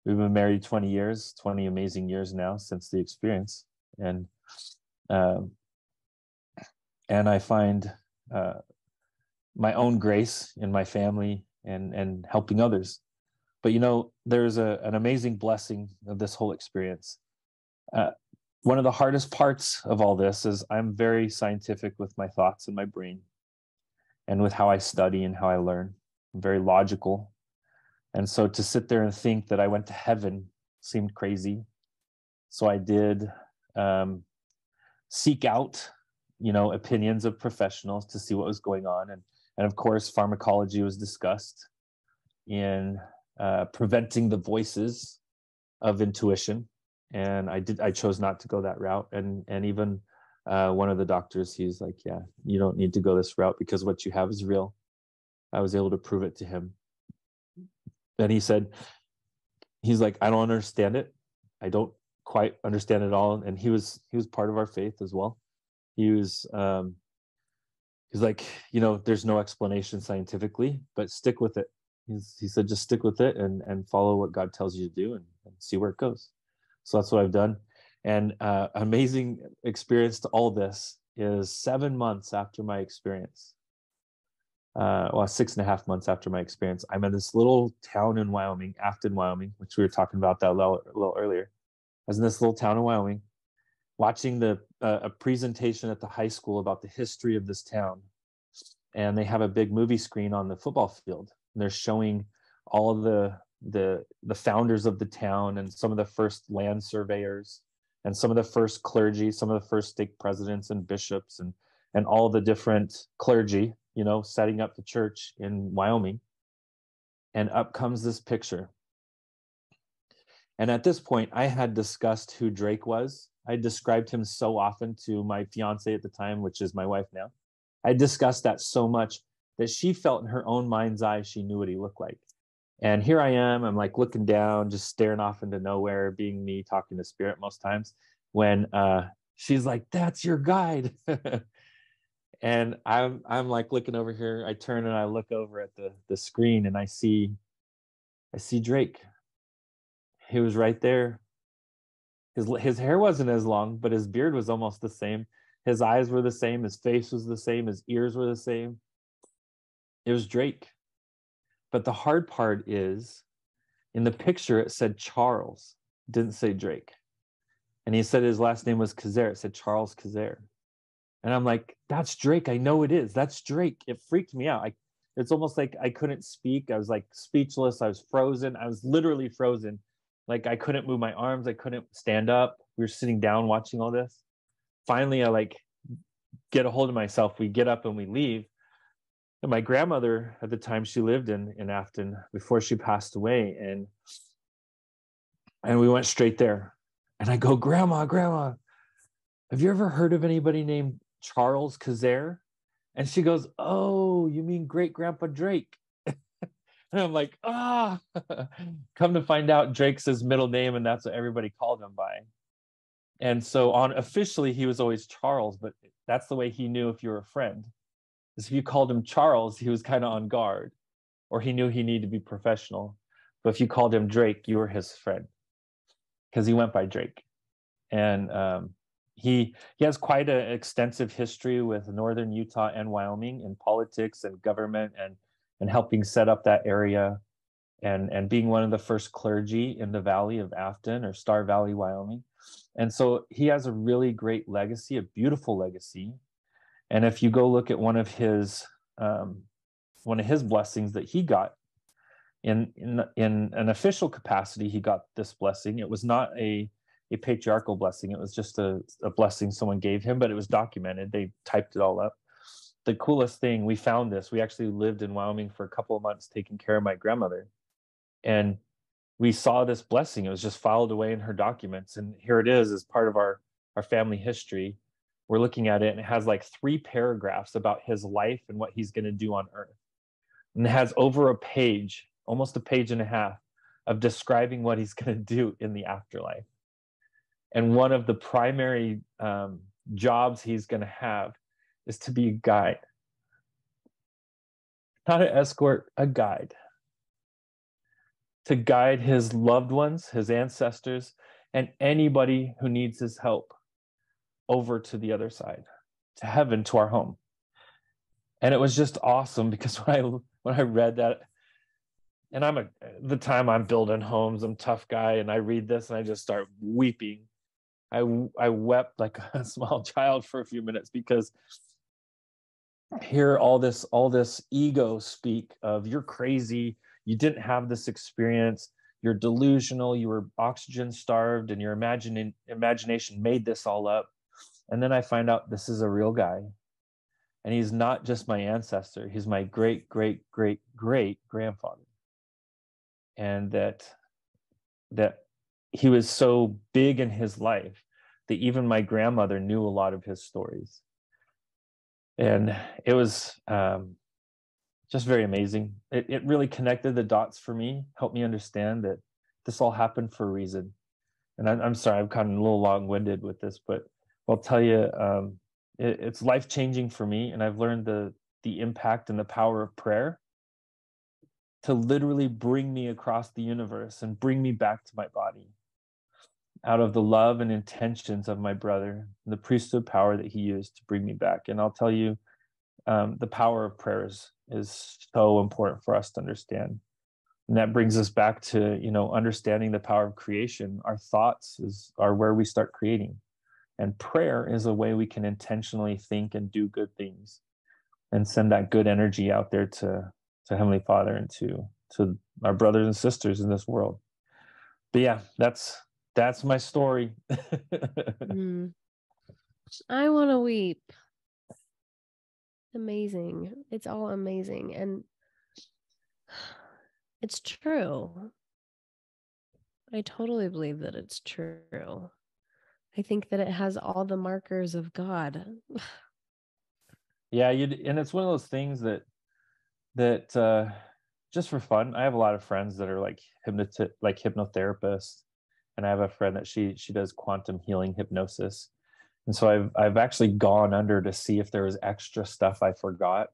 we've been married 20 years, 20 amazing years now since the experience, and um, and I find uh, my own grace in my family and and helping others. But you know there's a, an amazing blessing of this whole experience. Uh, one of the hardest parts of all this is i'm very scientific with my thoughts and my brain and with how i study and how i learn. I'm very logical. And so to sit there and think that i went to heaven seemed crazy. So i did um, seek out you know opinions of professionals to see what was going on and and of course pharmacology was discussed in uh, preventing the voices of intuition. And i did i chose not to go that route. And and even uh, one of the doctors he's like yeah you don't need to go this route because what you have is real. I was able to prove it to him. And he said he's like i don't understand it. I don't quite understand it all. And he was he was part of our faith as well. He was um he's like you know there's no explanation scientifically but stick with it He's, he said, just stick with it and, and follow what God tells you to do and, and see where it goes. So that's what I've done. And uh, amazing experience to all this is seven months after my experience. Uh, well, six and a half months after my experience, I'm in this little town in Wyoming, Afton, Wyoming, which we were talking about that a little, a little earlier. I was in this little town in Wyoming, watching the uh, a presentation at the high school about the history of this town, and they have a big movie screen on the football field, and they're showing all of the the the founders of the town and some of the first land surveyors and some of the first clergy some of the first stake presidents and bishops and and all the different clergy you know setting up the church in wyoming. And up comes this picture. And at this point i had discussed who drake was i described him so often to my fiance at the time which is my wife now i discussed that so much that she felt in her own mind's eye she knew what he looked like. And here I am, I'm like looking down, just staring off into nowhere, being me talking to spirit most times, when uh, she's like, That's your guide. and I'm I'm like looking over here. I turn and I look over at the the screen and I see I see Drake. He was right there. His his hair wasn't as long, but his beard was almost the same. His eyes were the same, his face was the same, his ears were the same. It was Drake. But the hard part is in the picture it said Charles, didn't say Drake. And he said his last name was Kazare. It said Charles Kazare. And I'm like, that's Drake. I know it is. That's Drake. It freaked me out. I, it's almost like I couldn't speak. I was like speechless. I was frozen. I was literally frozen. Like I couldn't move my arms. I couldn't stand up. We were sitting down watching all this. Finally, I like get a hold of myself. We get up and we leave. And my grandmother at the time she lived in in Afton before she passed away. And and we went straight there. And I go, Grandma, Grandma, have you ever heard of anybody named Charles Kazare? And she goes, Oh, you mean great grandpa Drake? And I'm like, ah, come to find out Drake's his middle name, and that's what everybody called him by. And so on officially he was always Charles, but that's the way he knew if you were a friend. Because if you called him Charles, he was kind of on guard, or he knew he needed to be professional. But if you called him Drake, you were his friend because he went by Drake. And um, he he has quite an extensive history with northern Utah and Wyoming in politics and government and and helping set up that area and and being one of the first clergy in the valley of Afton or Star Valley, Wyoming. And so he has a really great legacy, a beautiful legacy. And if you go look at one of his um, one of his blessings that he got in in in an official capacity, he got this blessing. It was not a a patriarchal blessing. It was just a, a blessing someone gave him, but it was documented. They typed it all up. The coolest thing, we found this. We actually lived in Wyoming for a couple of months taking care of my grandmother. And we saw this blessing. It was just filed away in her documents. And here it is as part of our, our family history. We're looking at it and it has like three paragraphs about his life and what he's going to do on earth. And it has over a page, almost a page and a half, of describing what he's going to do in the afterlife. And one of the primary um, jobs he's going to have is to be a guide. Not an escort, a guide. To guide his loved ones, his ancestors, and anybody who needs his help over to the other side, to heaven, to our home. And it was just awesome because when I when I read that, and I'm a the time I'm building homes, I'm tough guy, and I read this and I just start weeping I I wept like a small child for a few minutes because hear all this all this ego speak of you're crazy, you didn't have this experience, you're delusional, you were oxygen starved, and your imagining imagination made this all up. And then I find out this is a real guy. And he's not just my ancestor, he's my great, great, great, great grandfather. And that that he was so big in his life that even my grandmother knew a lot of his stories and it was um, just very amazing. It, it really connected the dots for me helped me understand that this all happened for a reason. And i'm, I'm sorry i'm kind of a little long-winded with this but i'll tell you um, it, it's life-changing for me and i've learned the the impact and the power of prayer to literally bring me across the universe and bring me back to my body out of the love and intentions of my brother, the priesthood power that he used to bring me back. And I'll tell you, um, the power of prayers is so important for us to understand. And that brings us back to, you know, understanding the power of creation. Our thoughts is are where we start creating. And prayer is a way we can intentionally think and do good things and send that good energy out there to to Heavenly Father and to to our brothers and sisters in this world. But yeah, that's that's my story. mm. I want to weep. Amazing. It's all amazing. And it's true. I totally believe that it's true. I think that it has all the markers of God. yeah, you and it's one of those things that that uh just for fun, I have a lot of friends that are like hypnot like hypnotherapists and I have a friend that she she does quantum healing hypnosis. And so I've I've actually gone under to see if there was extra stuff I forgot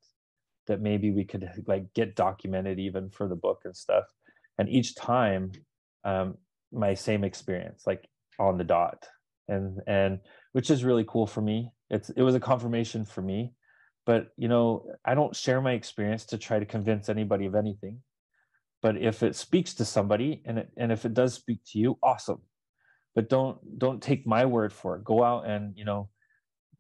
that maybe we could like get documented even for the book and stuff. And each time, um, my same experience. Like on the dot and and which is really cool for me it's it was a confirmation for me but you know i don't share my experience to try to convince anybody of anything but if it speaks to somebody and it, and if it does speak to you awesome. But don't don't take my word for it. Go out and you know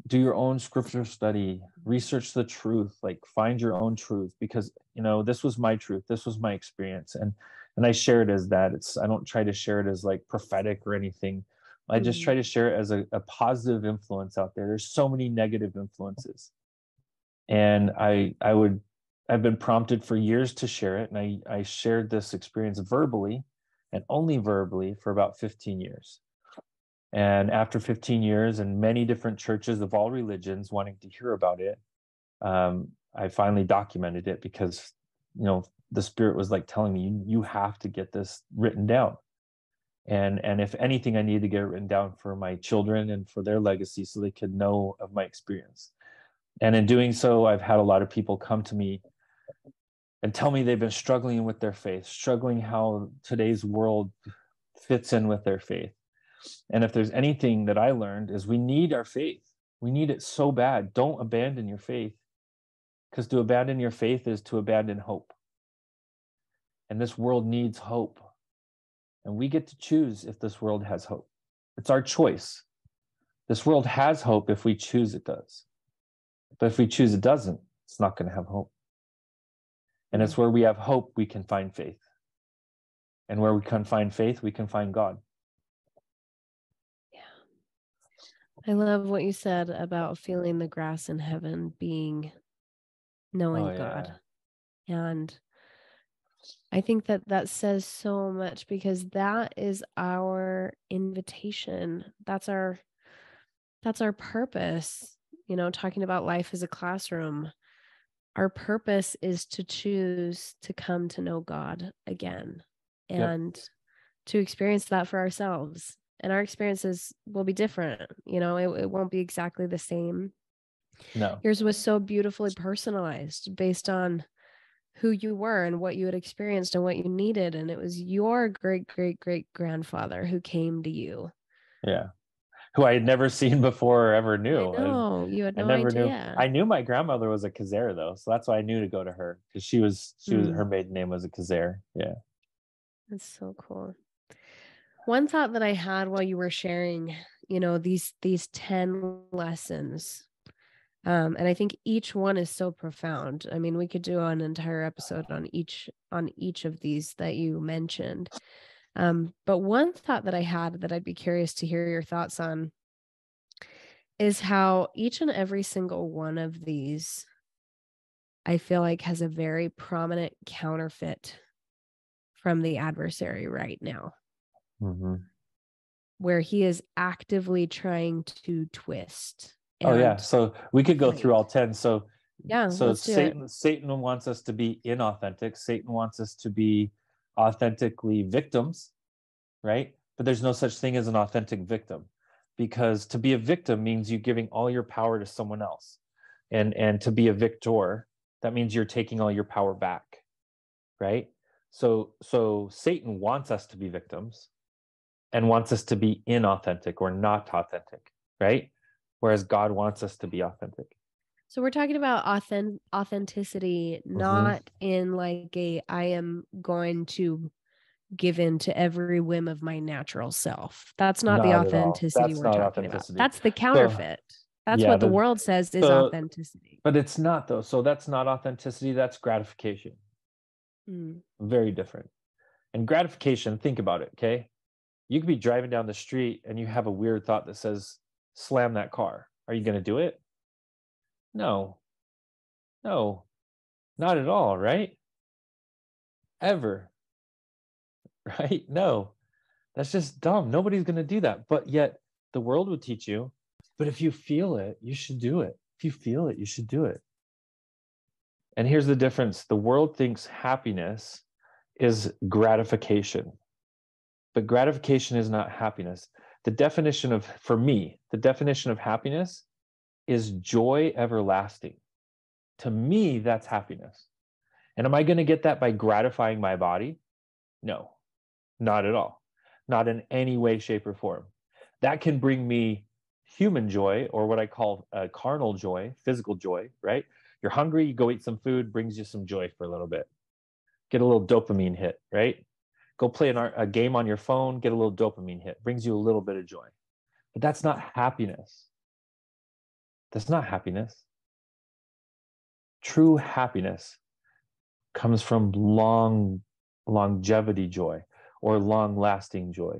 do your own scripture study research the truth like find your own truth because you know this was my truth this was my experience and and i share it as that. It's i don't try to share it as like prophetic or anything. I just try mm-hmm. to share it as a, a positive influence out there. There's so many negative influences. And i i would i've been prompted for years to share it and i i shared this experience verbally and only verbally for about 15 years and after 15 years and many different churches of all religions wanting to hear about it, um, I finally documented it because, you know, the spirit was like telling me, you, you have to get this written down. And, and if anything, I needed to get it written down for my children and for their legacy so they could know of my experience. And in doing so, I've had a lot of people come to me and tell me they've been struggling with their faith, struggling how today's world fits in with their faith and if there's anything that I learned is we need our faith. We need it so bad. Don't abandon your faith. Because to abandon your faith is to abandon hope. And this world needs hope. And we get to choose if this world has hope. It's our choice. This world has hope if we choose it does. But if we choose it doesn't, it's not going to have hope. And it's where we have hope we can find faith. And where we can find faith, we can find God. Yeah. I love what you said about feeling the grass in heaven being knowing oh, yeah. God. And I think that that says so much because that is our invitation. That's our that's our purpose. You know, talking about life as a classroom. Our purpose is to choose to come to know God again and yep. to experience that for ourselves and our experiences will be different you know it, it won't be exactly the same. No. Yours was so beautifully personalized based on who you were and what you had experienced and what you needed and it was your great great great grandfather who came to you. Yeah who I had never seen before or ever knew. No, you had no I never idea. Knew. I knew my grandmother was a Kazare though, so that's why I knew to go to her because she was she was mm. her maiden name was a Kazare. Yeah, that's so cool one thought that i had while you were sharing you know these these 10 lessons um and i think each one is so profound i mean we could do an entire episode on each on each of these that you mentioned um but one thought that i had that i'd be curious to hear your thoughts on is how each and every single one of these i feel like has a very prominent counterfeit from the adversary right now mm-hmm. where he is actively trying to twist. oh yeah, so we could go through all ten. So yeah, so Satan Satan wants us to be inauthentic. Satan wants us to be authentically victims, right? But there's no such thing as an authentic victim because to be a victim means you're giving all your power to someone else. And and to be a victor, that means you're taking all your power back. Right? So so Satan wants us to be victims and wants us to be inauthentic or not authentic, right? Whereas God wants us to be authentic. So we're talking about authentic authenticity, mm-hmm. not in like a I am going to give in to every whim of my natural self. That's not, not the authenticity we're talking about. That's the counterfeit. So, that's yeah, what the, the, world says is so, authenticity. But it's not though. So that's not authenticity, that's gratification. Mm. Very different. And gratification, think about it, okay? you could be driving down the street and you have a weird thought that says slam that car are you going to do it no. No. Not at all right? Ever. Right? No. That's just dumb. Nobody's going to do that. But yet the world would teach you. But if you feel it you should do it. If you feel it you should do it. And here's the difference. The world thinks happiness is gratification. But gratification is not happiness. The definition of, for me, the definition of happiness is joy everlasting. To me, that's happiness. And am I going to get that by gratifying my body? No, not at all. Not in any way, shape, or form. that can bring me human joy or what I call uh, carnal joy, physical joy, right? You're hungry, you go eat some food, brings you some joy for a little bit. Get a little dopamine hit, right? Go play an, a game on your phone, get a little dopamine hit, brings you a little bit of joy. But that's not happiness. That's not happiness. True happiness comes from long longevity joy or long lasting joy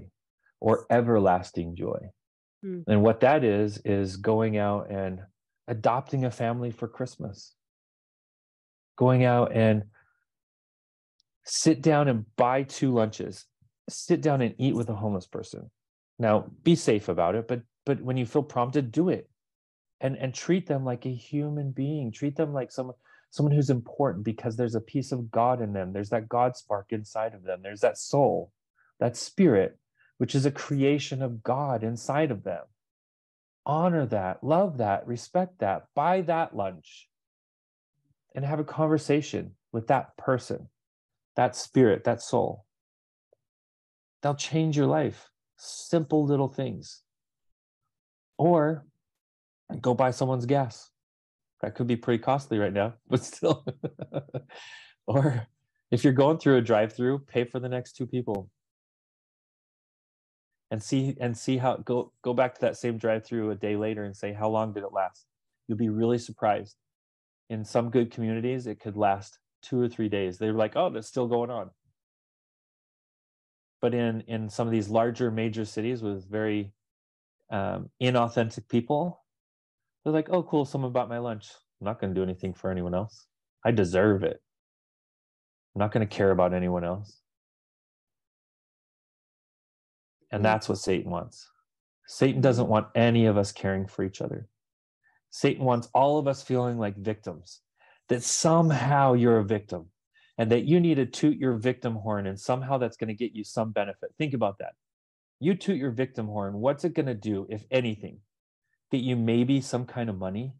or everlasting joy. Mm. And what that is, is going out and adopting a family for Christmas, going out and sit down and buy two lunches, sit down and eat with a homeless person. Now, be safe about it, but but when you feel prompted, do it. And and treat them like a human being. Treat them like someone someone who's important because there's a piece of God in them. There's that God spark inside of them. There's that soul, that spirit which is a creation of God inside of them. Honor that, love that, respect that, buy that lunch, and have a conversation with that person, that spirit, that soul. They'll change your life. Simple little things. Or go buy someone's gas. That could be pretty costly right now, but still. or if you're going through a drive through, pay for the next two people. And see and see how go go back to that same drive through a day later and say how long did it last? You'll be really surprised. In some good communities it could last two or three days. They're like oh that's still going on. But in in some of these larger major cities with very um, inauthentic people they're like oh cool someone bought my lunch i'm not going to do anything for anyone else i deserve it i'm not going to care about anyone else and mm. that's what Satan wants. Satan doesn't want any of us caring for each other. Satan wants all of us feeling like victims, that somehow you're a victim and that you need to toot your victim horn and somehow that's going to get you some benefit. Think about that. You toot your victim horn, what's it going to do, if anything? Get you maybe some kind of money?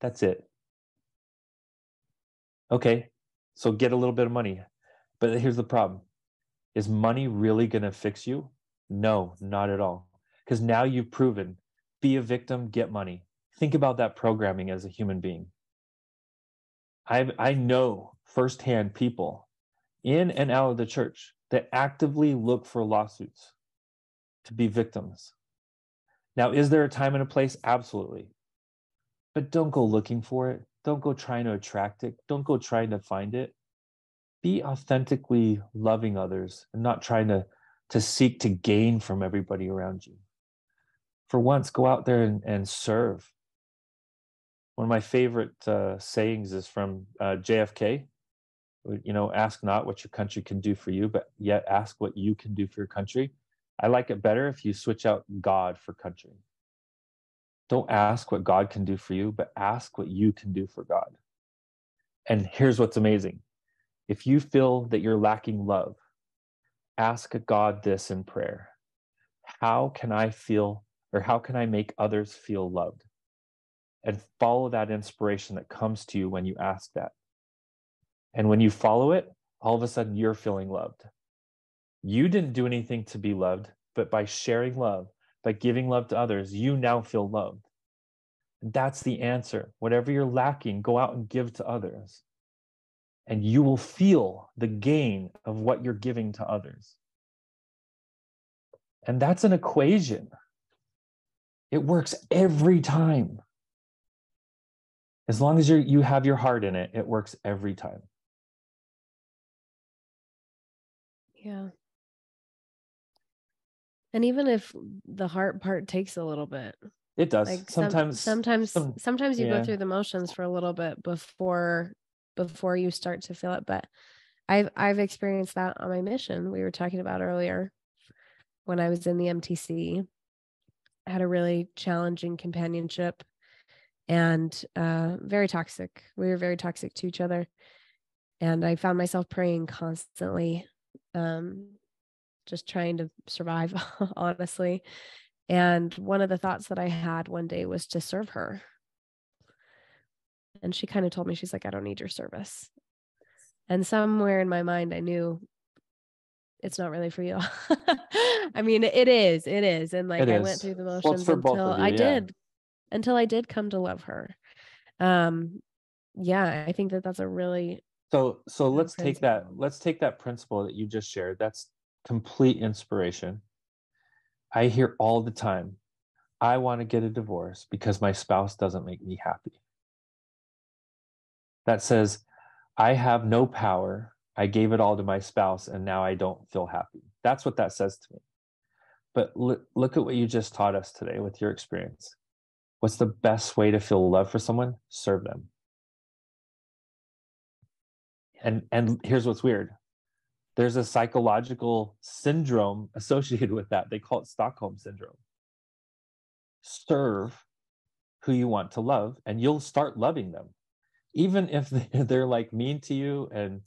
That's it. Okay, so get a little bit of money. But here's the problem is money really going to fix you? No, not at all. Because now you've proven be a victim, get money. Think about that programming as a human being. I I know firsthand people in and out of the church that actively look for lawsuits to be victims. Now, is there a time and a place? Absolutely. But don't go looking for it. Don't go trying to attract it. Don't go trying to find it. Be authentically loving others and not trying to to seek to gain from everybody around you. For once, go out there and, and serve. One of my favorite uh, sayings is from uh, JFK. You know, ask not what your country can do for you, but yet ask what you can do for your country. I like it better if you switch out God for country. Don't ask what God can do for you, but ask what you can do for God. And here's what's amazing if you feel that you're lacking love, ask God this in prayer How can I feel, or how can I make others feel loved? And follow that inspiration that comes to you when you ask that. And when you follow it, all of a sudden you're feeling loved. You didn't do anything to be loved, but by sharing love, by giving love to others, you now feel loved. That's the answer. Whatever you're lacking, go out and give to others and you will feel the gain of what you're giving to others. And that's an equation. It works every time. As long as you you have your heart in it, it works every time. Yeah. And even if the heart part takes a little bit, it does. Like sometimes, some, sometimes, some, sometimes you yeah. go through the motions for a little bit before before you start to feel it but i've i've experienced that on my mission we were talking about earlier when i was in the mtc I had a really challenging companionship and uh, very toxic we were very toxic to each other and i found myself praying constantly um, just trying to survive honestly and one of the thoughts that i had one day was to serve her and she kind of told me, she's like, I don't need your service. And somewhere in my mind, I knew it's not really for you. I mean, it is, it is. And like I went through the motions until you, I yeah. did, until I did come to love her. Um, yeah, I think that that's a really So so let's take that let's take that principle that you just shared. That's complete inspiration. I hear all the time, I want to get a divorce because my spouse doesn't make me happy. That says, I have no power. I gave it all to my spouse and now I don't feel happy. That's what that says to me. But look, look at what you just taught us today with your experience. What's the best way to feel love for someone? Serve them. And and here's what's weird. There's a psychological syndrome associated with that. They call it Stockholm syndrome. Serve who you want to love and you'll start loving them. Even if they're like mean to you and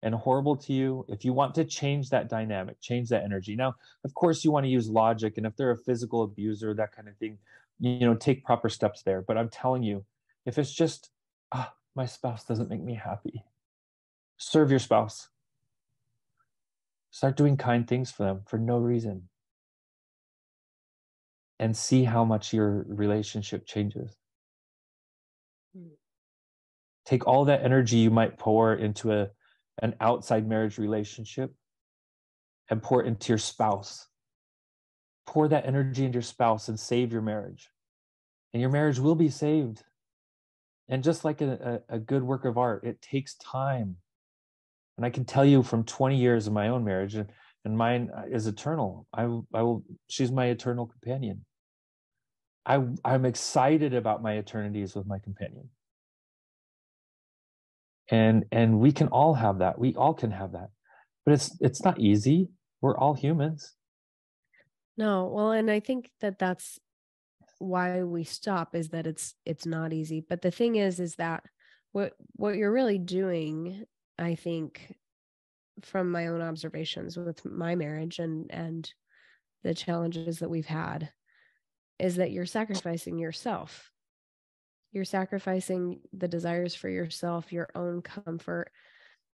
and horrible to you, if you want to change that dynamic, change that energy. Now, of course, you want to use logic and if they're a physical abuser, that kind of thing, you know, take proper steps there. But I'm telling you, if it's just ah, my spouse doesn't make me happy, serve your spouse. Start doing kind things for them for no reason. And see how much your relationship changes. Hmm. Take all that energy you might pour into a, an outside marriage relationship and pour it into your spouse. Pour that energy into your spouse and save your marriage. And your marriage will be saved. And just like a, a, a good work of art, it takes time. And I can tell you from 20 years of my own marriage, and, and mine uh, is eternal. I, I will, she's my eternal companion. I, I'm excited about my eternities with my companion. And and we can all have that. We all can have that. But it's it's not easy. We're all humans. No, well, and I think that that's why we stop is that it's it's not easy. But the thing is is that what what you're really doing, I think from my own observations with my marriage and and the challenges that we've had is that you're sacrificing yourself. You're sacrificing the desires for yourself, your own comfort,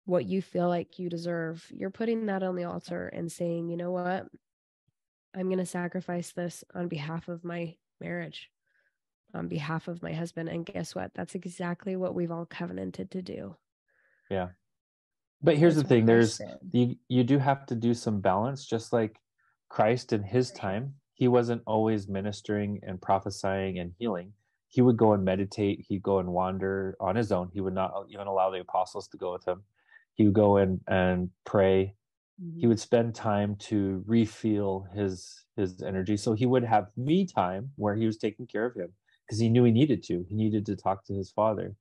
what you feel like you deserve. You're putting that on the altar and saying, you know what? I'm going to sacrifice this on behalf of my marriage, on behalf of my husband. And guess what? That's exactly what we've all covenanted to do. But here's the thing, there's you you do have to do some balance just like Christ in his time, he wasn't always ministering and prophesying and healing. He would go and meditate, he'd go and wander on his own. He would not even allow the apostles to go with him. He would go and and pray he mm-hmm. would spend time to refuel his his energy so he would have me time where he was taking care of him because he knew he needed to he needed to talk to his father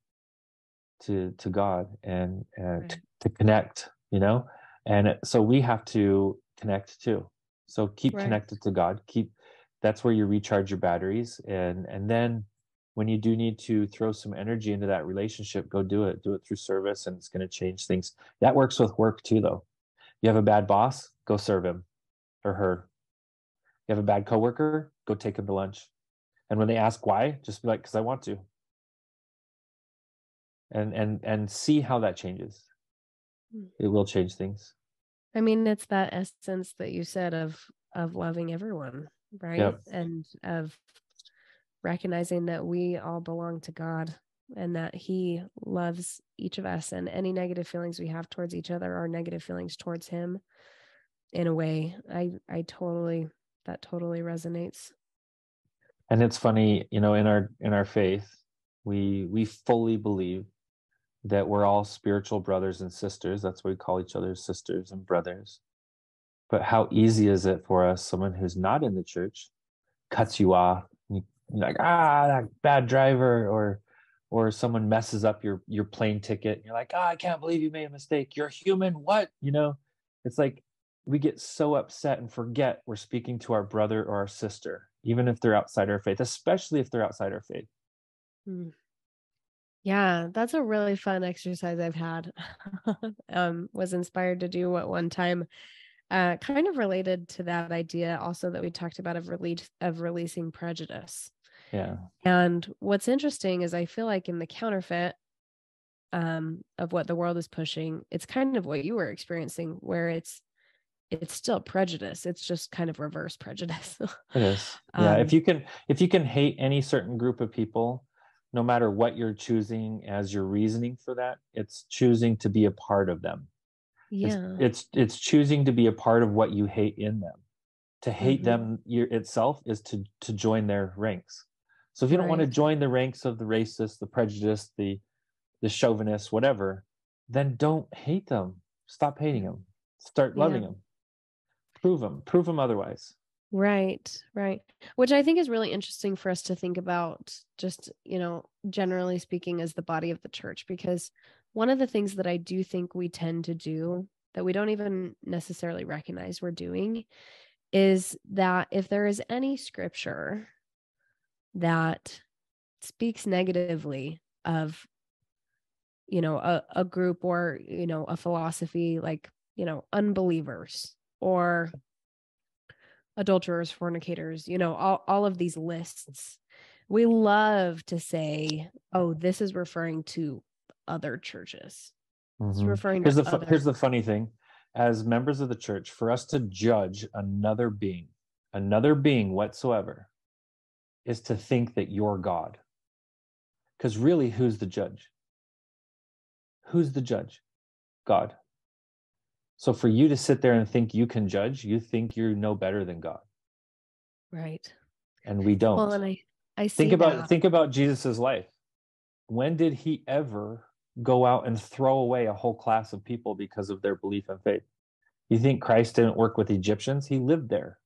to to god and and Right. To connect you know and so we have to connect too so keep Right. connected to god keep that's where you recharge your batteries and and then when you do need to throw some energy into that relationship go do it do it through service and it's going to change things that works with work too though you have a bad boss, go serve him or her. You have a bad coworker, go take him to lunch. And when they ask why, just be like, because I want to. And and and see how that changes. It will change things. I mean, it's that essence that you said of of loving everyone, right? Yep. And of recognizing that we all belong to God and that he loves each of us and any negative feelings we have towards each other are negative feelings towards him in a way. I I totally that totally resonates. And it's funny, you know, in our in our faith, we we fully believe that we're all spiritual brothers and sisters. That's why we call each other sisters and brothers. But how easy is it for us, someone who's not in the church, cuts you off, you, you're like, ah, that bad driver, or or someone messes up your your plane ticket, and you're like, ah, I can't believe you made a mistake. You're human. What? You know, it's like we get so upset and forget we're speaking to our brother or our sister, even if they're outside our faith, especially if they're outside our faith. Mm. Yeah, that's a really fun exercise I've had. um, was inspired to do at one time, uh, kind of related to that idea also that we talked about of release of releasing prejudice. Yeah. And what's interesting is I feel like in the counterfeit um, of what the world is pushing, it's kind of what you were experiencing, where it's it's still prejudice it's just kind of reverse prejudice it is yeah Um, if you can if you can hate any certain group of people no matter what you're choosing as your reasoning for that it's choosing to be a part of them. It's- yeah. it's it's, choosing to be a part of what you hate in them. To hate Mhm. them your, itself is to to join their ranks. So if you don't want to join the ranks of the racist the prejudiced the the chauvinist whatever then don't hate them. Stop hating them start loving Yeah. them prove them prove them otherwise Right, right. Which I think is really interesting for us to think about, just, you know, generally speaking, as the body of the church, because one of the things that I do think we tend to do that we don't even necessarily recognize we're doing is that if there is any scripture that speaks negatively of, you know, a, a group or, you know, a philosophy like, you know, unbelievers or adulterers, fornicators, you know, all, all of these lists. We love to say, oh, this is referring to other churches. It's Mhm. referring here's to the other. here's the funny thing as members of the church for us to judge another being another being whatsoever is to think that you're god because really who's the judge who's the judge god so for you to sit there and think you can judge you think you know better than god. Right. and we don't. Well, and I, I see think about that. think about jesus's life. When did he ever go out and throw away a whole class of people because of their belief and faith? You think christ didn't work with egyptians? He lived there.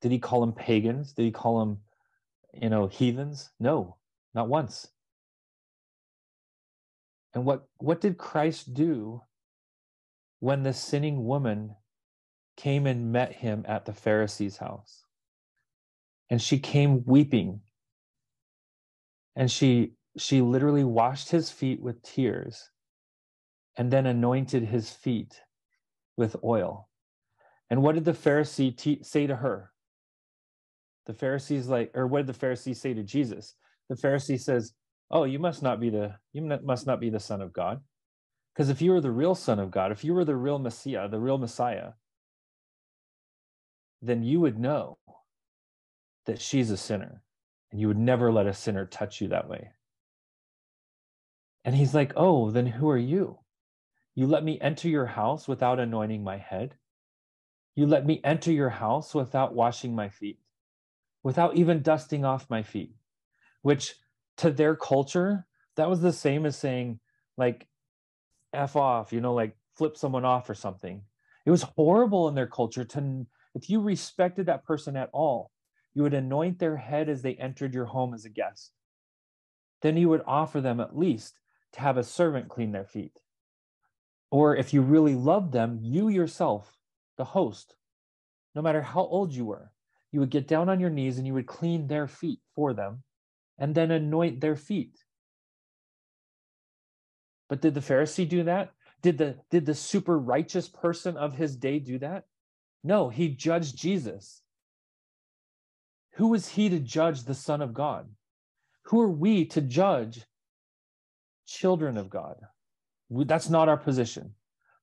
Did he call them pagans? Did he call them you know heathens? No not once. And what what did christ do when the sinning woman came and met him at the pharisee's house. And she came weeping. And she she literally washed his feet with tears and then anointed his feet with oil. And what did the pharisee te- say to her? The pharisees like or what did the pharisee say to jesus? The pharisee says oh you must not be the you must not be the son of god because if you were the real son of god if you were the real messiah the real messiah then you would know that she's a sinner and you would never let a sinner touch you that way. And he's like oh then who are you? You let me enter your house without anointing my head? You let me enter your house without washing my feet? Without even dusting off my feet? Which to their culture that was the same as saying like f off you know like flip someone off or something. It was horrible in their culture to if you respected that person at all you would anoint their head as they entered your home as a guest. Then you would offer them at least to have a servant clean their feet. Or if you really loved them you yourself the host no matter how old you were you would get down on your knees and you would clean their feet for them and then anoint their feet but did the pharisee do that? Did the did the super righteous person of his day do that? No he judged jesus. Who was he to judge the son of god? Who are we to judge children of god? That's not our position.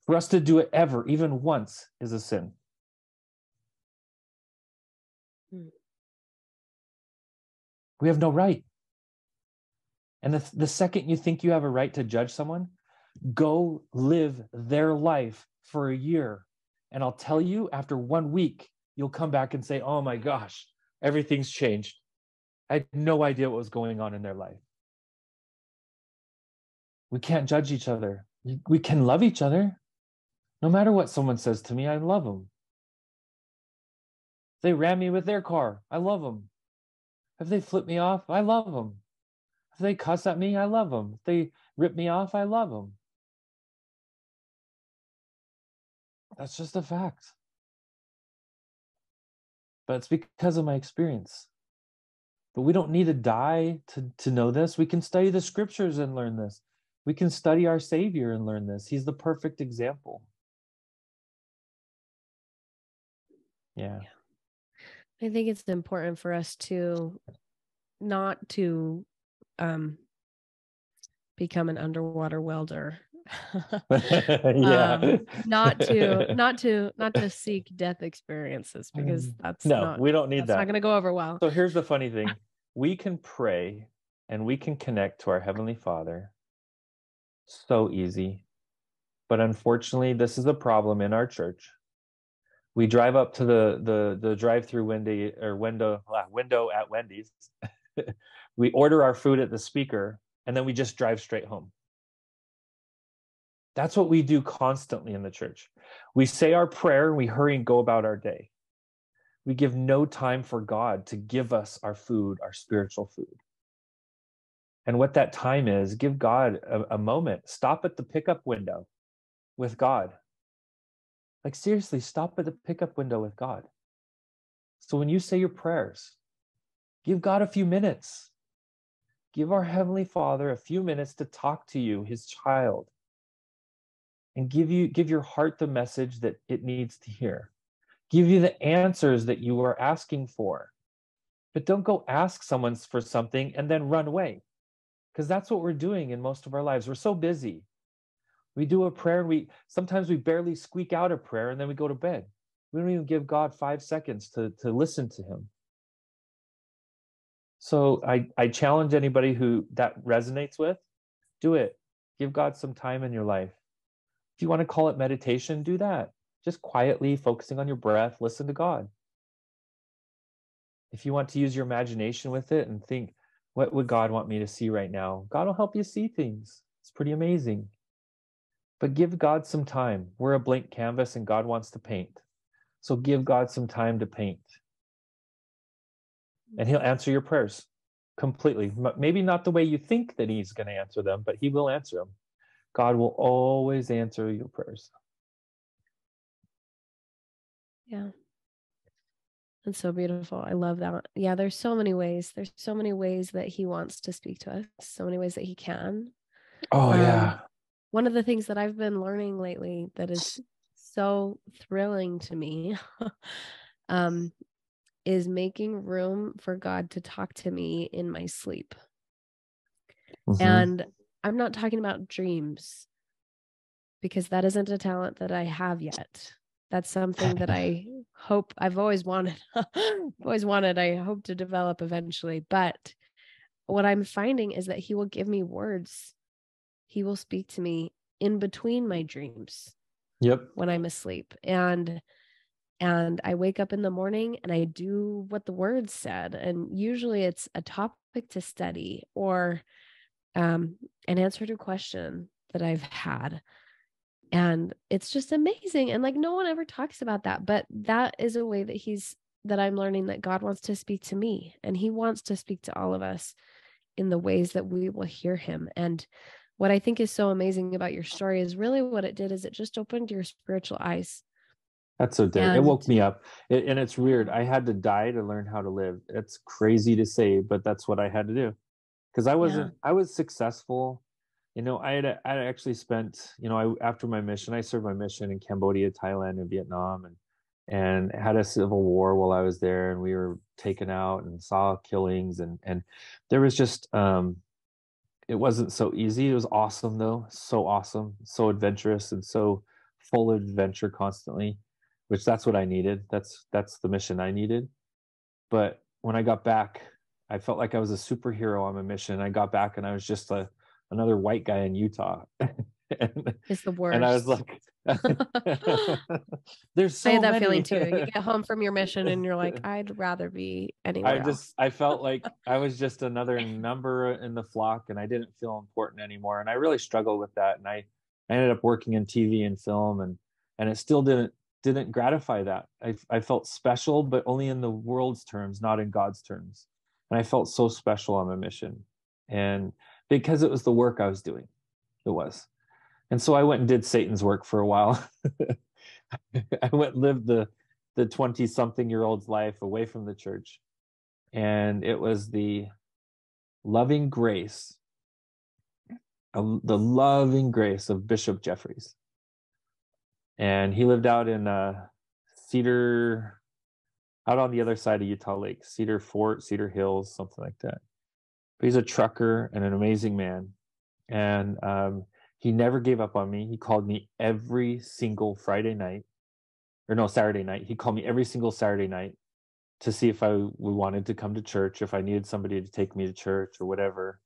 For us to do it ever even once is a sin. Hmm. we have no right and the, the second you think you have a right to judge someone go live their life for a year. And i'll tell you after one week you'll come back and say oh my gosh everything's changed. I had no idea what was going on in their life. We can't judge each other. We- can love each other. No matter what someone says to me i love them if they ram me with their car. I love them if they flip me off i love them if they cuss at me i love them if they rip me off i love them that's just a fact. But it's because of my experience. But we don't need to die to, to know this. We can study the scriptures and learn this. We can study our savior and learn this. He's the perfect example. Yeah. I think it's important for us to not to um become an underwater welder. yeah. Um, not to not to not to seek death experiences because that's no, not, we don't need that's that. not going to go over well. So here's the funny thing we can pray and we can connect to our Heavenly Father so easy. But unfortunately, this is a problem in our church. We drive up to the the the drive-through window or window uh, window at Wendy's. we order our food at the speaker, and then we just drive straight home. That's what we do constantly in the church. We say our prayer and we hurry and go about our day. We give no time for God to give us our food, our spiritual food. And what that time is, give God a, a moment. Stop at the pickup window with God. Like, seriously, stop at the pickup window with God. So when you say your prayers, give God a few minutes. Give our Heavenly Father a few minutes to talk to you, his child, and give you give your heart the message that it needs to hear. Give you the answers that you are asking for. But don't go ask someone for something and then run away. Because that's what we're doing in most of our lives. We're so busy. We do a prayer and we sometimes we barely squeak out a prayer and then we go to bed. We don't even give God five seconds to, to listen to him. So I, I challenge anybody who that resonates with, do it. Give God some time in your life. If you want to call it meditation, do that. Just quietly focusing on your breath, listen to God. If you want to use your imagination with it and think, what would God want me to see right now? God will help you see things. It's pretty amazing. But give God some time. We're a blank canvas and God wants to paint. So give God some time to paint. And He'll answer your prayers completely. Maybe not the way you think that He's going to answer them, but He will answer them. God will always answer your prayers. Yeah. That's so beautiful. I love that. Yeah, there's so many ways. There's so many ways that he wants to speak to us, so many ways that he can. Oh, um, yeah. One of the things that I've been learning lately that is so thrilling to me um, is making room for God to talk to me in my sleep. Mm-hmm. And I'm not talking about dreams because that isn't a talent that I have yet. That's something that I hope I've always wanted. always wanted. I hope to develop eventually. But what I'm finding is that he will give me words. He will speak to me in between my dreams. Yep. When I'm asleep. And and I wake up in the morning and I do what the words said. And usually it's a topic to study or um, an answer to a question that I've had and it's just amazing and like no one ever talks about that but that is a way that he's that i'm learning that god wants to speak to me and he wants to speak to all of us in the ways that we will hear him and what i think is so amazing about your story is really what it did is it just opened your spiritual eyes that's so dead. It woke me up. It, and it's weird. I had to die to learn how to live. It's crazy to say, but that's what I had to do. Because I wasn't, yeah. I was successful you know i had i had actually spent you know I, after my mission i served my mission in cambodia thailand and vietnam and and had a civil war while i was there and we were taken out and saw killings and and there was just um it wasn't so easy it was awesome though so awesome so adventurous and so full of adventure constantly which that's what i needed that's that's the mission i needed but when i got back i felt like i was a superhero on my mission i got back and i was just a another white guy in Utah. and, it's the worst. And I was like, there's so I had that many. feeling too. You get home from your mission and you're like, I'd rather be anywhere. I just. I felt like I was just another number in the flock and I didn't feel important anymore. And I really struggled with that. And I, I ended up working in TV and film and and it still didn't didn't gratify that. I I felt special, but only in the world's terms, not in God's terms. And I felt so special on my mission. And because it was the work I was doing. It was. And so I went and did Satan's work for a while. I went lived the the 20 something year old's life away from the church. And it was the loving grace, the loving grace of Bishop Jeffries. And he lived out in uh, Cedar, out on the other side of Utah Lake, Cedar Fort, Cedar Hills, something like that but he's a trucker and an amazing man. And um, He never gave up on me. He called me every single Friday night, or no, Saturday night. He called me every single Saturday night to see if I we wanted to come to church, if I needed somebody to take me to church or whatever.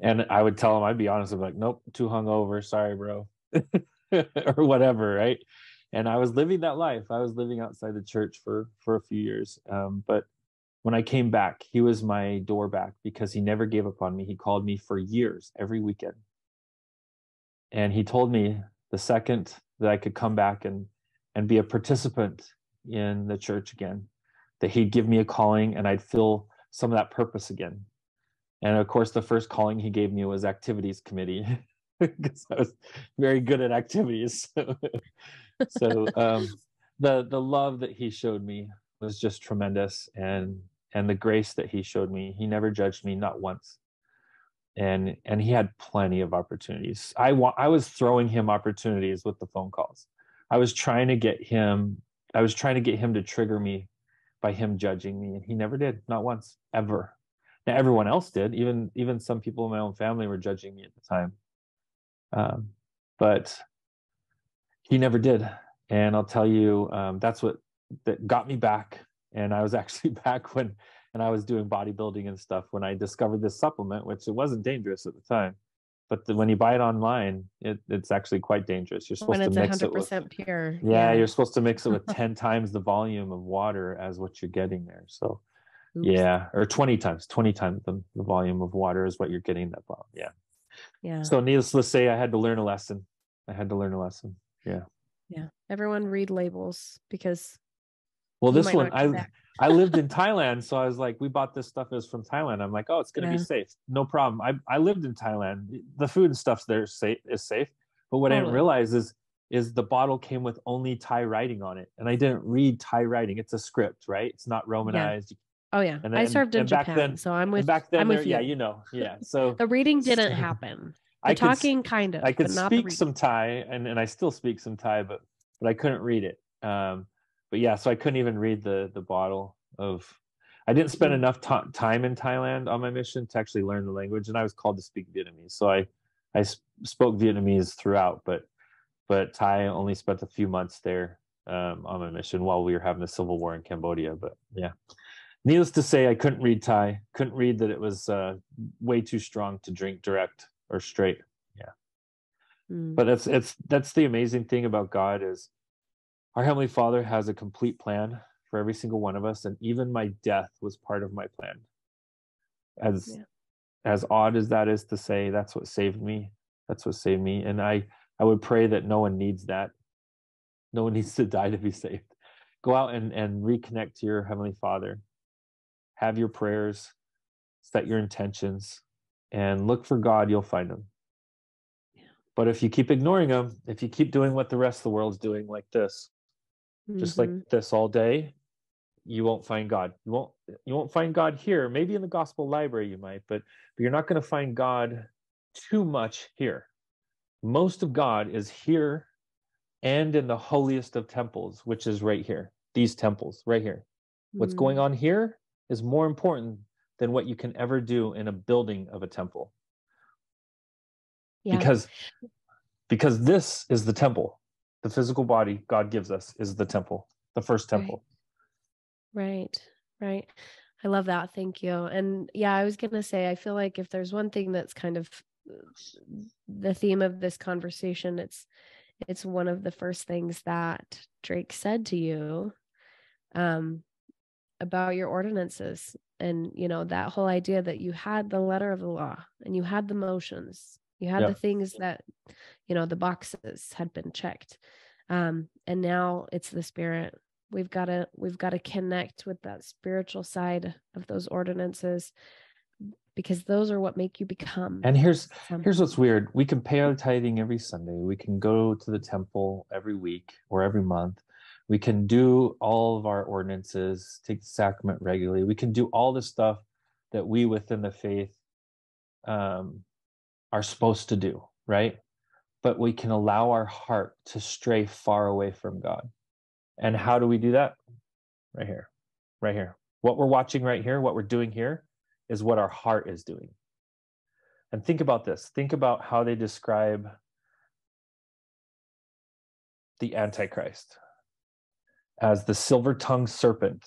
And I would tell him, I'd be honest, I'm like, nope, too hungover. Sorry, bro. or whatever, right? And I was living that life. I was living outside the church for for a few years. Um, but when I came back, he was my door back because he never gave up on me. He called me for years, every weekend. And he told me the second that I could come back and and be a participant in the church again, that he'd give me a calling and I'd feel some of that purpose again. And of course, the first calling he gave me was activities committee because I was very good at activities. so um, the the love that he showed me was just tremendous, and and the grace that he showed me. He never judged me, not once. And and he had plenty of opportunities. I wa- I was throwing him opportunities with the phone calls. I was trying to get him. I was trying to get him to trigger me by him judging me, and he never did, not once, ever. Now everyone else did. Even even some people in my own family were judging me at the time. Um, but he never did. And I'll tell you, um, that's what that got me back. And I was actually back when, and I was doing bodybuilding and stuff when I discovered this supplement, which it wasn't dangerous at the time. But the, when you buy it online, it, it's actually quite dangerous. You're supposed to mix it with pure. Yeah, yeah, you're supposed to mix it with ten times the volume of water as what you're getting there. So, Oops. yeah, or twenty times, twenty times the, the volume of water is what you're getting that volume. Yeah. Yeah. So needless to say, I had to learn a lesson. I had to learn a lesson. Yeah. Yeah. Everyone read labels because well this one I I lived in Thailand, so I was like, we bought this stuff is from Thailand. I'm like, oh, it's gonna yeah. be safe. No problem. I I lived in Thailand. The food and stuff's there safe is safe. But what totally. I didn't realize is is the bottle came with only Thai writing on it. And I didn't read Thai writing. It's a script, right? It's not romanized. Yeah. Oh yeah, and I served in Japan, then, so I'm with. Back then, I'm with you. yeah, you know, yeah. So the reading didn't happen. The I talking could, kind of. I could speak some Thai, and and I still speak some Thai, but but I couldn't read it. Um, but yeah, so I couldn't even read the the bottle of. I didn't spend mm-hmm. enough t- time in Thailand on my mission to actually learn the language, and I was called to speak Vietnamese, so I I sp- spoke Vietnamese throughout, but but Thai only spent a few months there um, on my mission while we were having the civil war in Cambodia. But yeah, needless to say, I couldn't read Thai. Couldn't read that it was uh, way too strong to drink direct or straight. Yeah. Mm. But that's it's that's the amazing thing about God is our heavenly Father has a complete plan for every single one of us, and even my death was part of my plan. As yeah. as odd as that is to say, that's what saved me. That's what saved me, and I I would pray that no one needs that. No one needs to die to be saved. Go out and and reconnect to your heavenly Father have your prayers, set your intentions, and look for God, you'll find Him. But if you keep ignoring Him, if you keep doing what the rest of the world's doing, like this, mm-hmm. just like mm-hmm. this all day, you won't find God. You won't. You won't find God here. Maybe in the gospel library you might, but but you're not going to find God too much here. Most of God is here and in the holiest of temples, which is right here. These temples right here. What's mm. going on here is more important than what you can ever do in a building of a temple. Yeah. Because because this is the temple. The physical body God gives us is the temple, the first temple. Right. Right. right. I love that. Thank you. And yeah, I was going to say I feel like if there's one thing that's kind of the theme of this conversation, it's it's one of the first things that Drake said to you um about your ordinances and you know that whole idea that you had the letter of the law and you had the motions you had the things that you know the boxes had been checked um and now it's the spirit. We've got to we've got to connect with that spiritual side of those ordinances because those are what make you become and here's something. here's what's weird. We can pay our tithing every sunday. We can go to the temple every week or every month we can do all of our ordinances take the sacrament regularly. We can do all the stuff that we within the faith um, are supposed to do right? But we can allow our heart to stray far away from god. And how do we do that? Right here right here. What we're watching right here what we're doing here is what our heart is doing. And think about this. Think about how they describe the Antichrist as the silver tongued serpent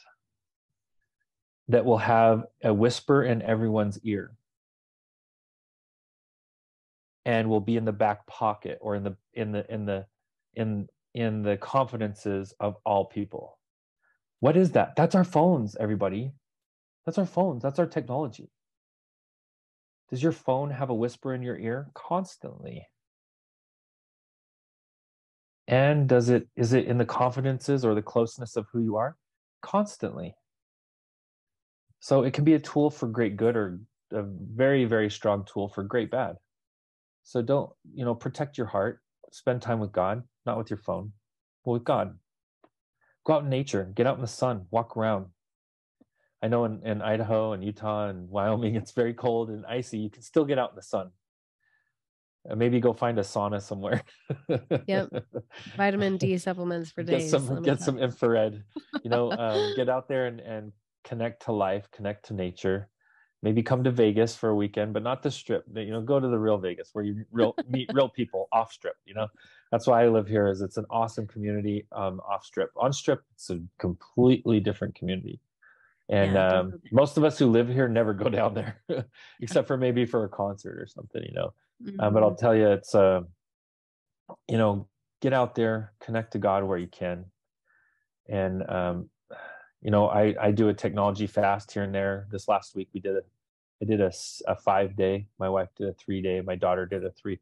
that will have a whisper in everyone's ear and will be in the back pocket or in the in the in the in in the confidences of all people. What is that? That's our phones everybody. That's our phones. That's our technology. Does your phone have a whisper in your ear? Constantly and does it is it in the confidences or the closeness of who you are constantly so it can be a tool for great good or a very very strong tool for great bad so don't, you know, protect your heart, spend time with God, not with your phone, but with God. Go out in nature, get out in the sun, walk around. I know in, in Idaho and Utah and Wyoming, it's very cold and icy. You can still get out in the sun. Uh, maybe go find a sauna somewhere. yep. Vitamin D supplements for days. Get some, get some infrared, you know, um, get out there and, and connect to life, connect to nature maybe come to Vegas for a weekend, but not the strip. You know, go to the real Vegas where you real meet real people off strip. You know, that's why I live here. Is it's an awesome community um, off strip. On strip, it's a completely different community. And yeah, um, most of us who live here never go down there, except for maybe for a concert or something. You know, mm-hmm. um, but I'll mm-hmm. tell you, it's uh, you know, get out there, connect to God where you can, and um, you know, I, I do a technology fast here and there. This last week we did a, I did a, a five day. My wife did a three day. My daughter did a three.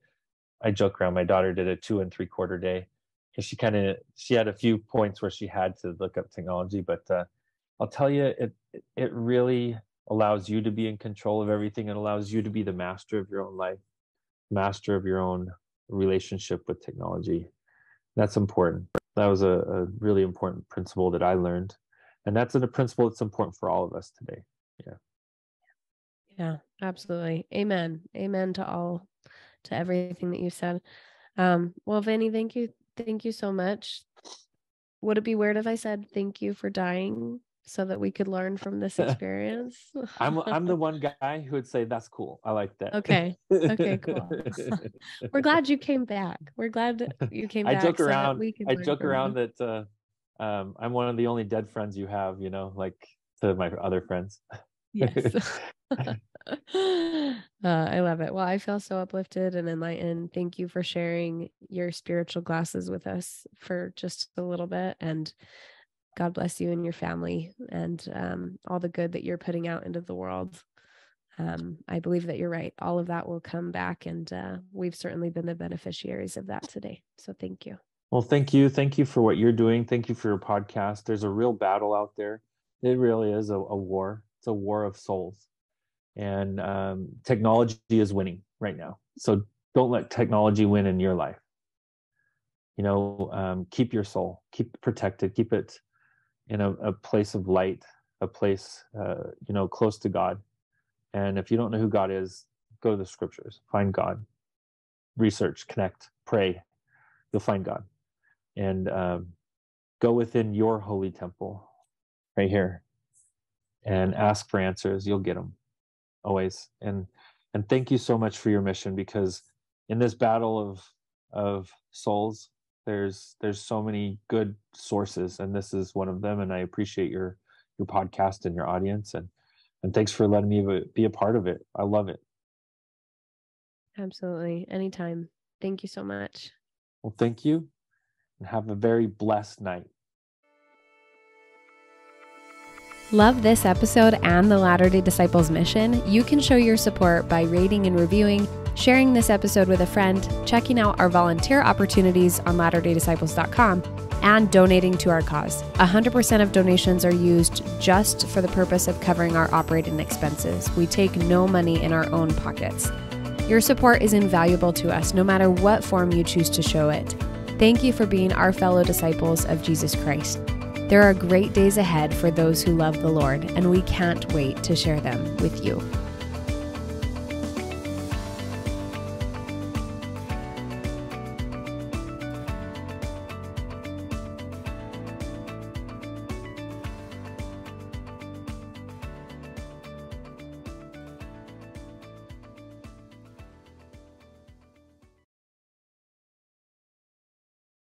I joke around. My daughter did a two and three quarter day because she kind of she had a few points where she had to look up technology. But uh, I'll tell you, it it really allows you to be in control of everything. It allows you to be the master of your own life, master of your own relationship with technology. That's important. That was a, a really important principle that I learned and that's a principle that's important for all of us today. Yeah. Yeah absolutely. Amen. Amen to all to everything that you said. Um well Vinney thank you thank you so much. Would it be weird if i said thank you for dying so that we could learn from this experience i'm i'm the one guy who would say that's cool i like that okay okay cool we're glad you came back we're glad you came i back joke so around i joke around that uh um, I'm one of the only dead friends you have, you know, like to my other friends. yes. uh, I love it. Well, I feel so uplifted and enlightened. Thank you for sharing your spiritual glasses with us for just a little bit. And God bless you and your family and um, all the good that you're putting out into the world. Um, I believe that you're right. All of that will come back, and uh, we've certainly been the beneficiaries of that today. So thank you. Well, thank you. Thank you for what you're doing. Thank you for your podcast. There's a real battle out there. It really is a, a war. It's a war of souls. And um, technology is winning right now. So don't let technology win in your life. You know, um, keep your soul, keep protected, keep it in a, a place of light, a place, uh, you know, close to God. And if you don't know who God is, go to the scriptures, find God, research, connect, pray. You'll find God. And um, go within your holy temple right here and ask for answers. You'll get them always. And and thank you so much for your mission because in this battle of of souls there's there's so many good sources and this is one of them and i appreciate your your podcast and your audience and and thanks for letting me be a part of it. I love it. Absolutely. Anytime. Thank you so much. Well thank you and have a very blessed night. Love this episode and the Latter day Disciples mission? You can show your support by rating and reviewing, sharing this episode with a friend, checking out our volunteer opportunities on latterdaydisciples.com, and donating to our cause. 100% of donations are used just for the purpose of covering our operating expenses. We take no money in our own pockets. Your support is invaluable to us, no matter what form you choose to show it. Thank you for being our fellow disciples of Jesus Christ. There are great days ahead for those who love the Lord, and we can't wait to share them with you.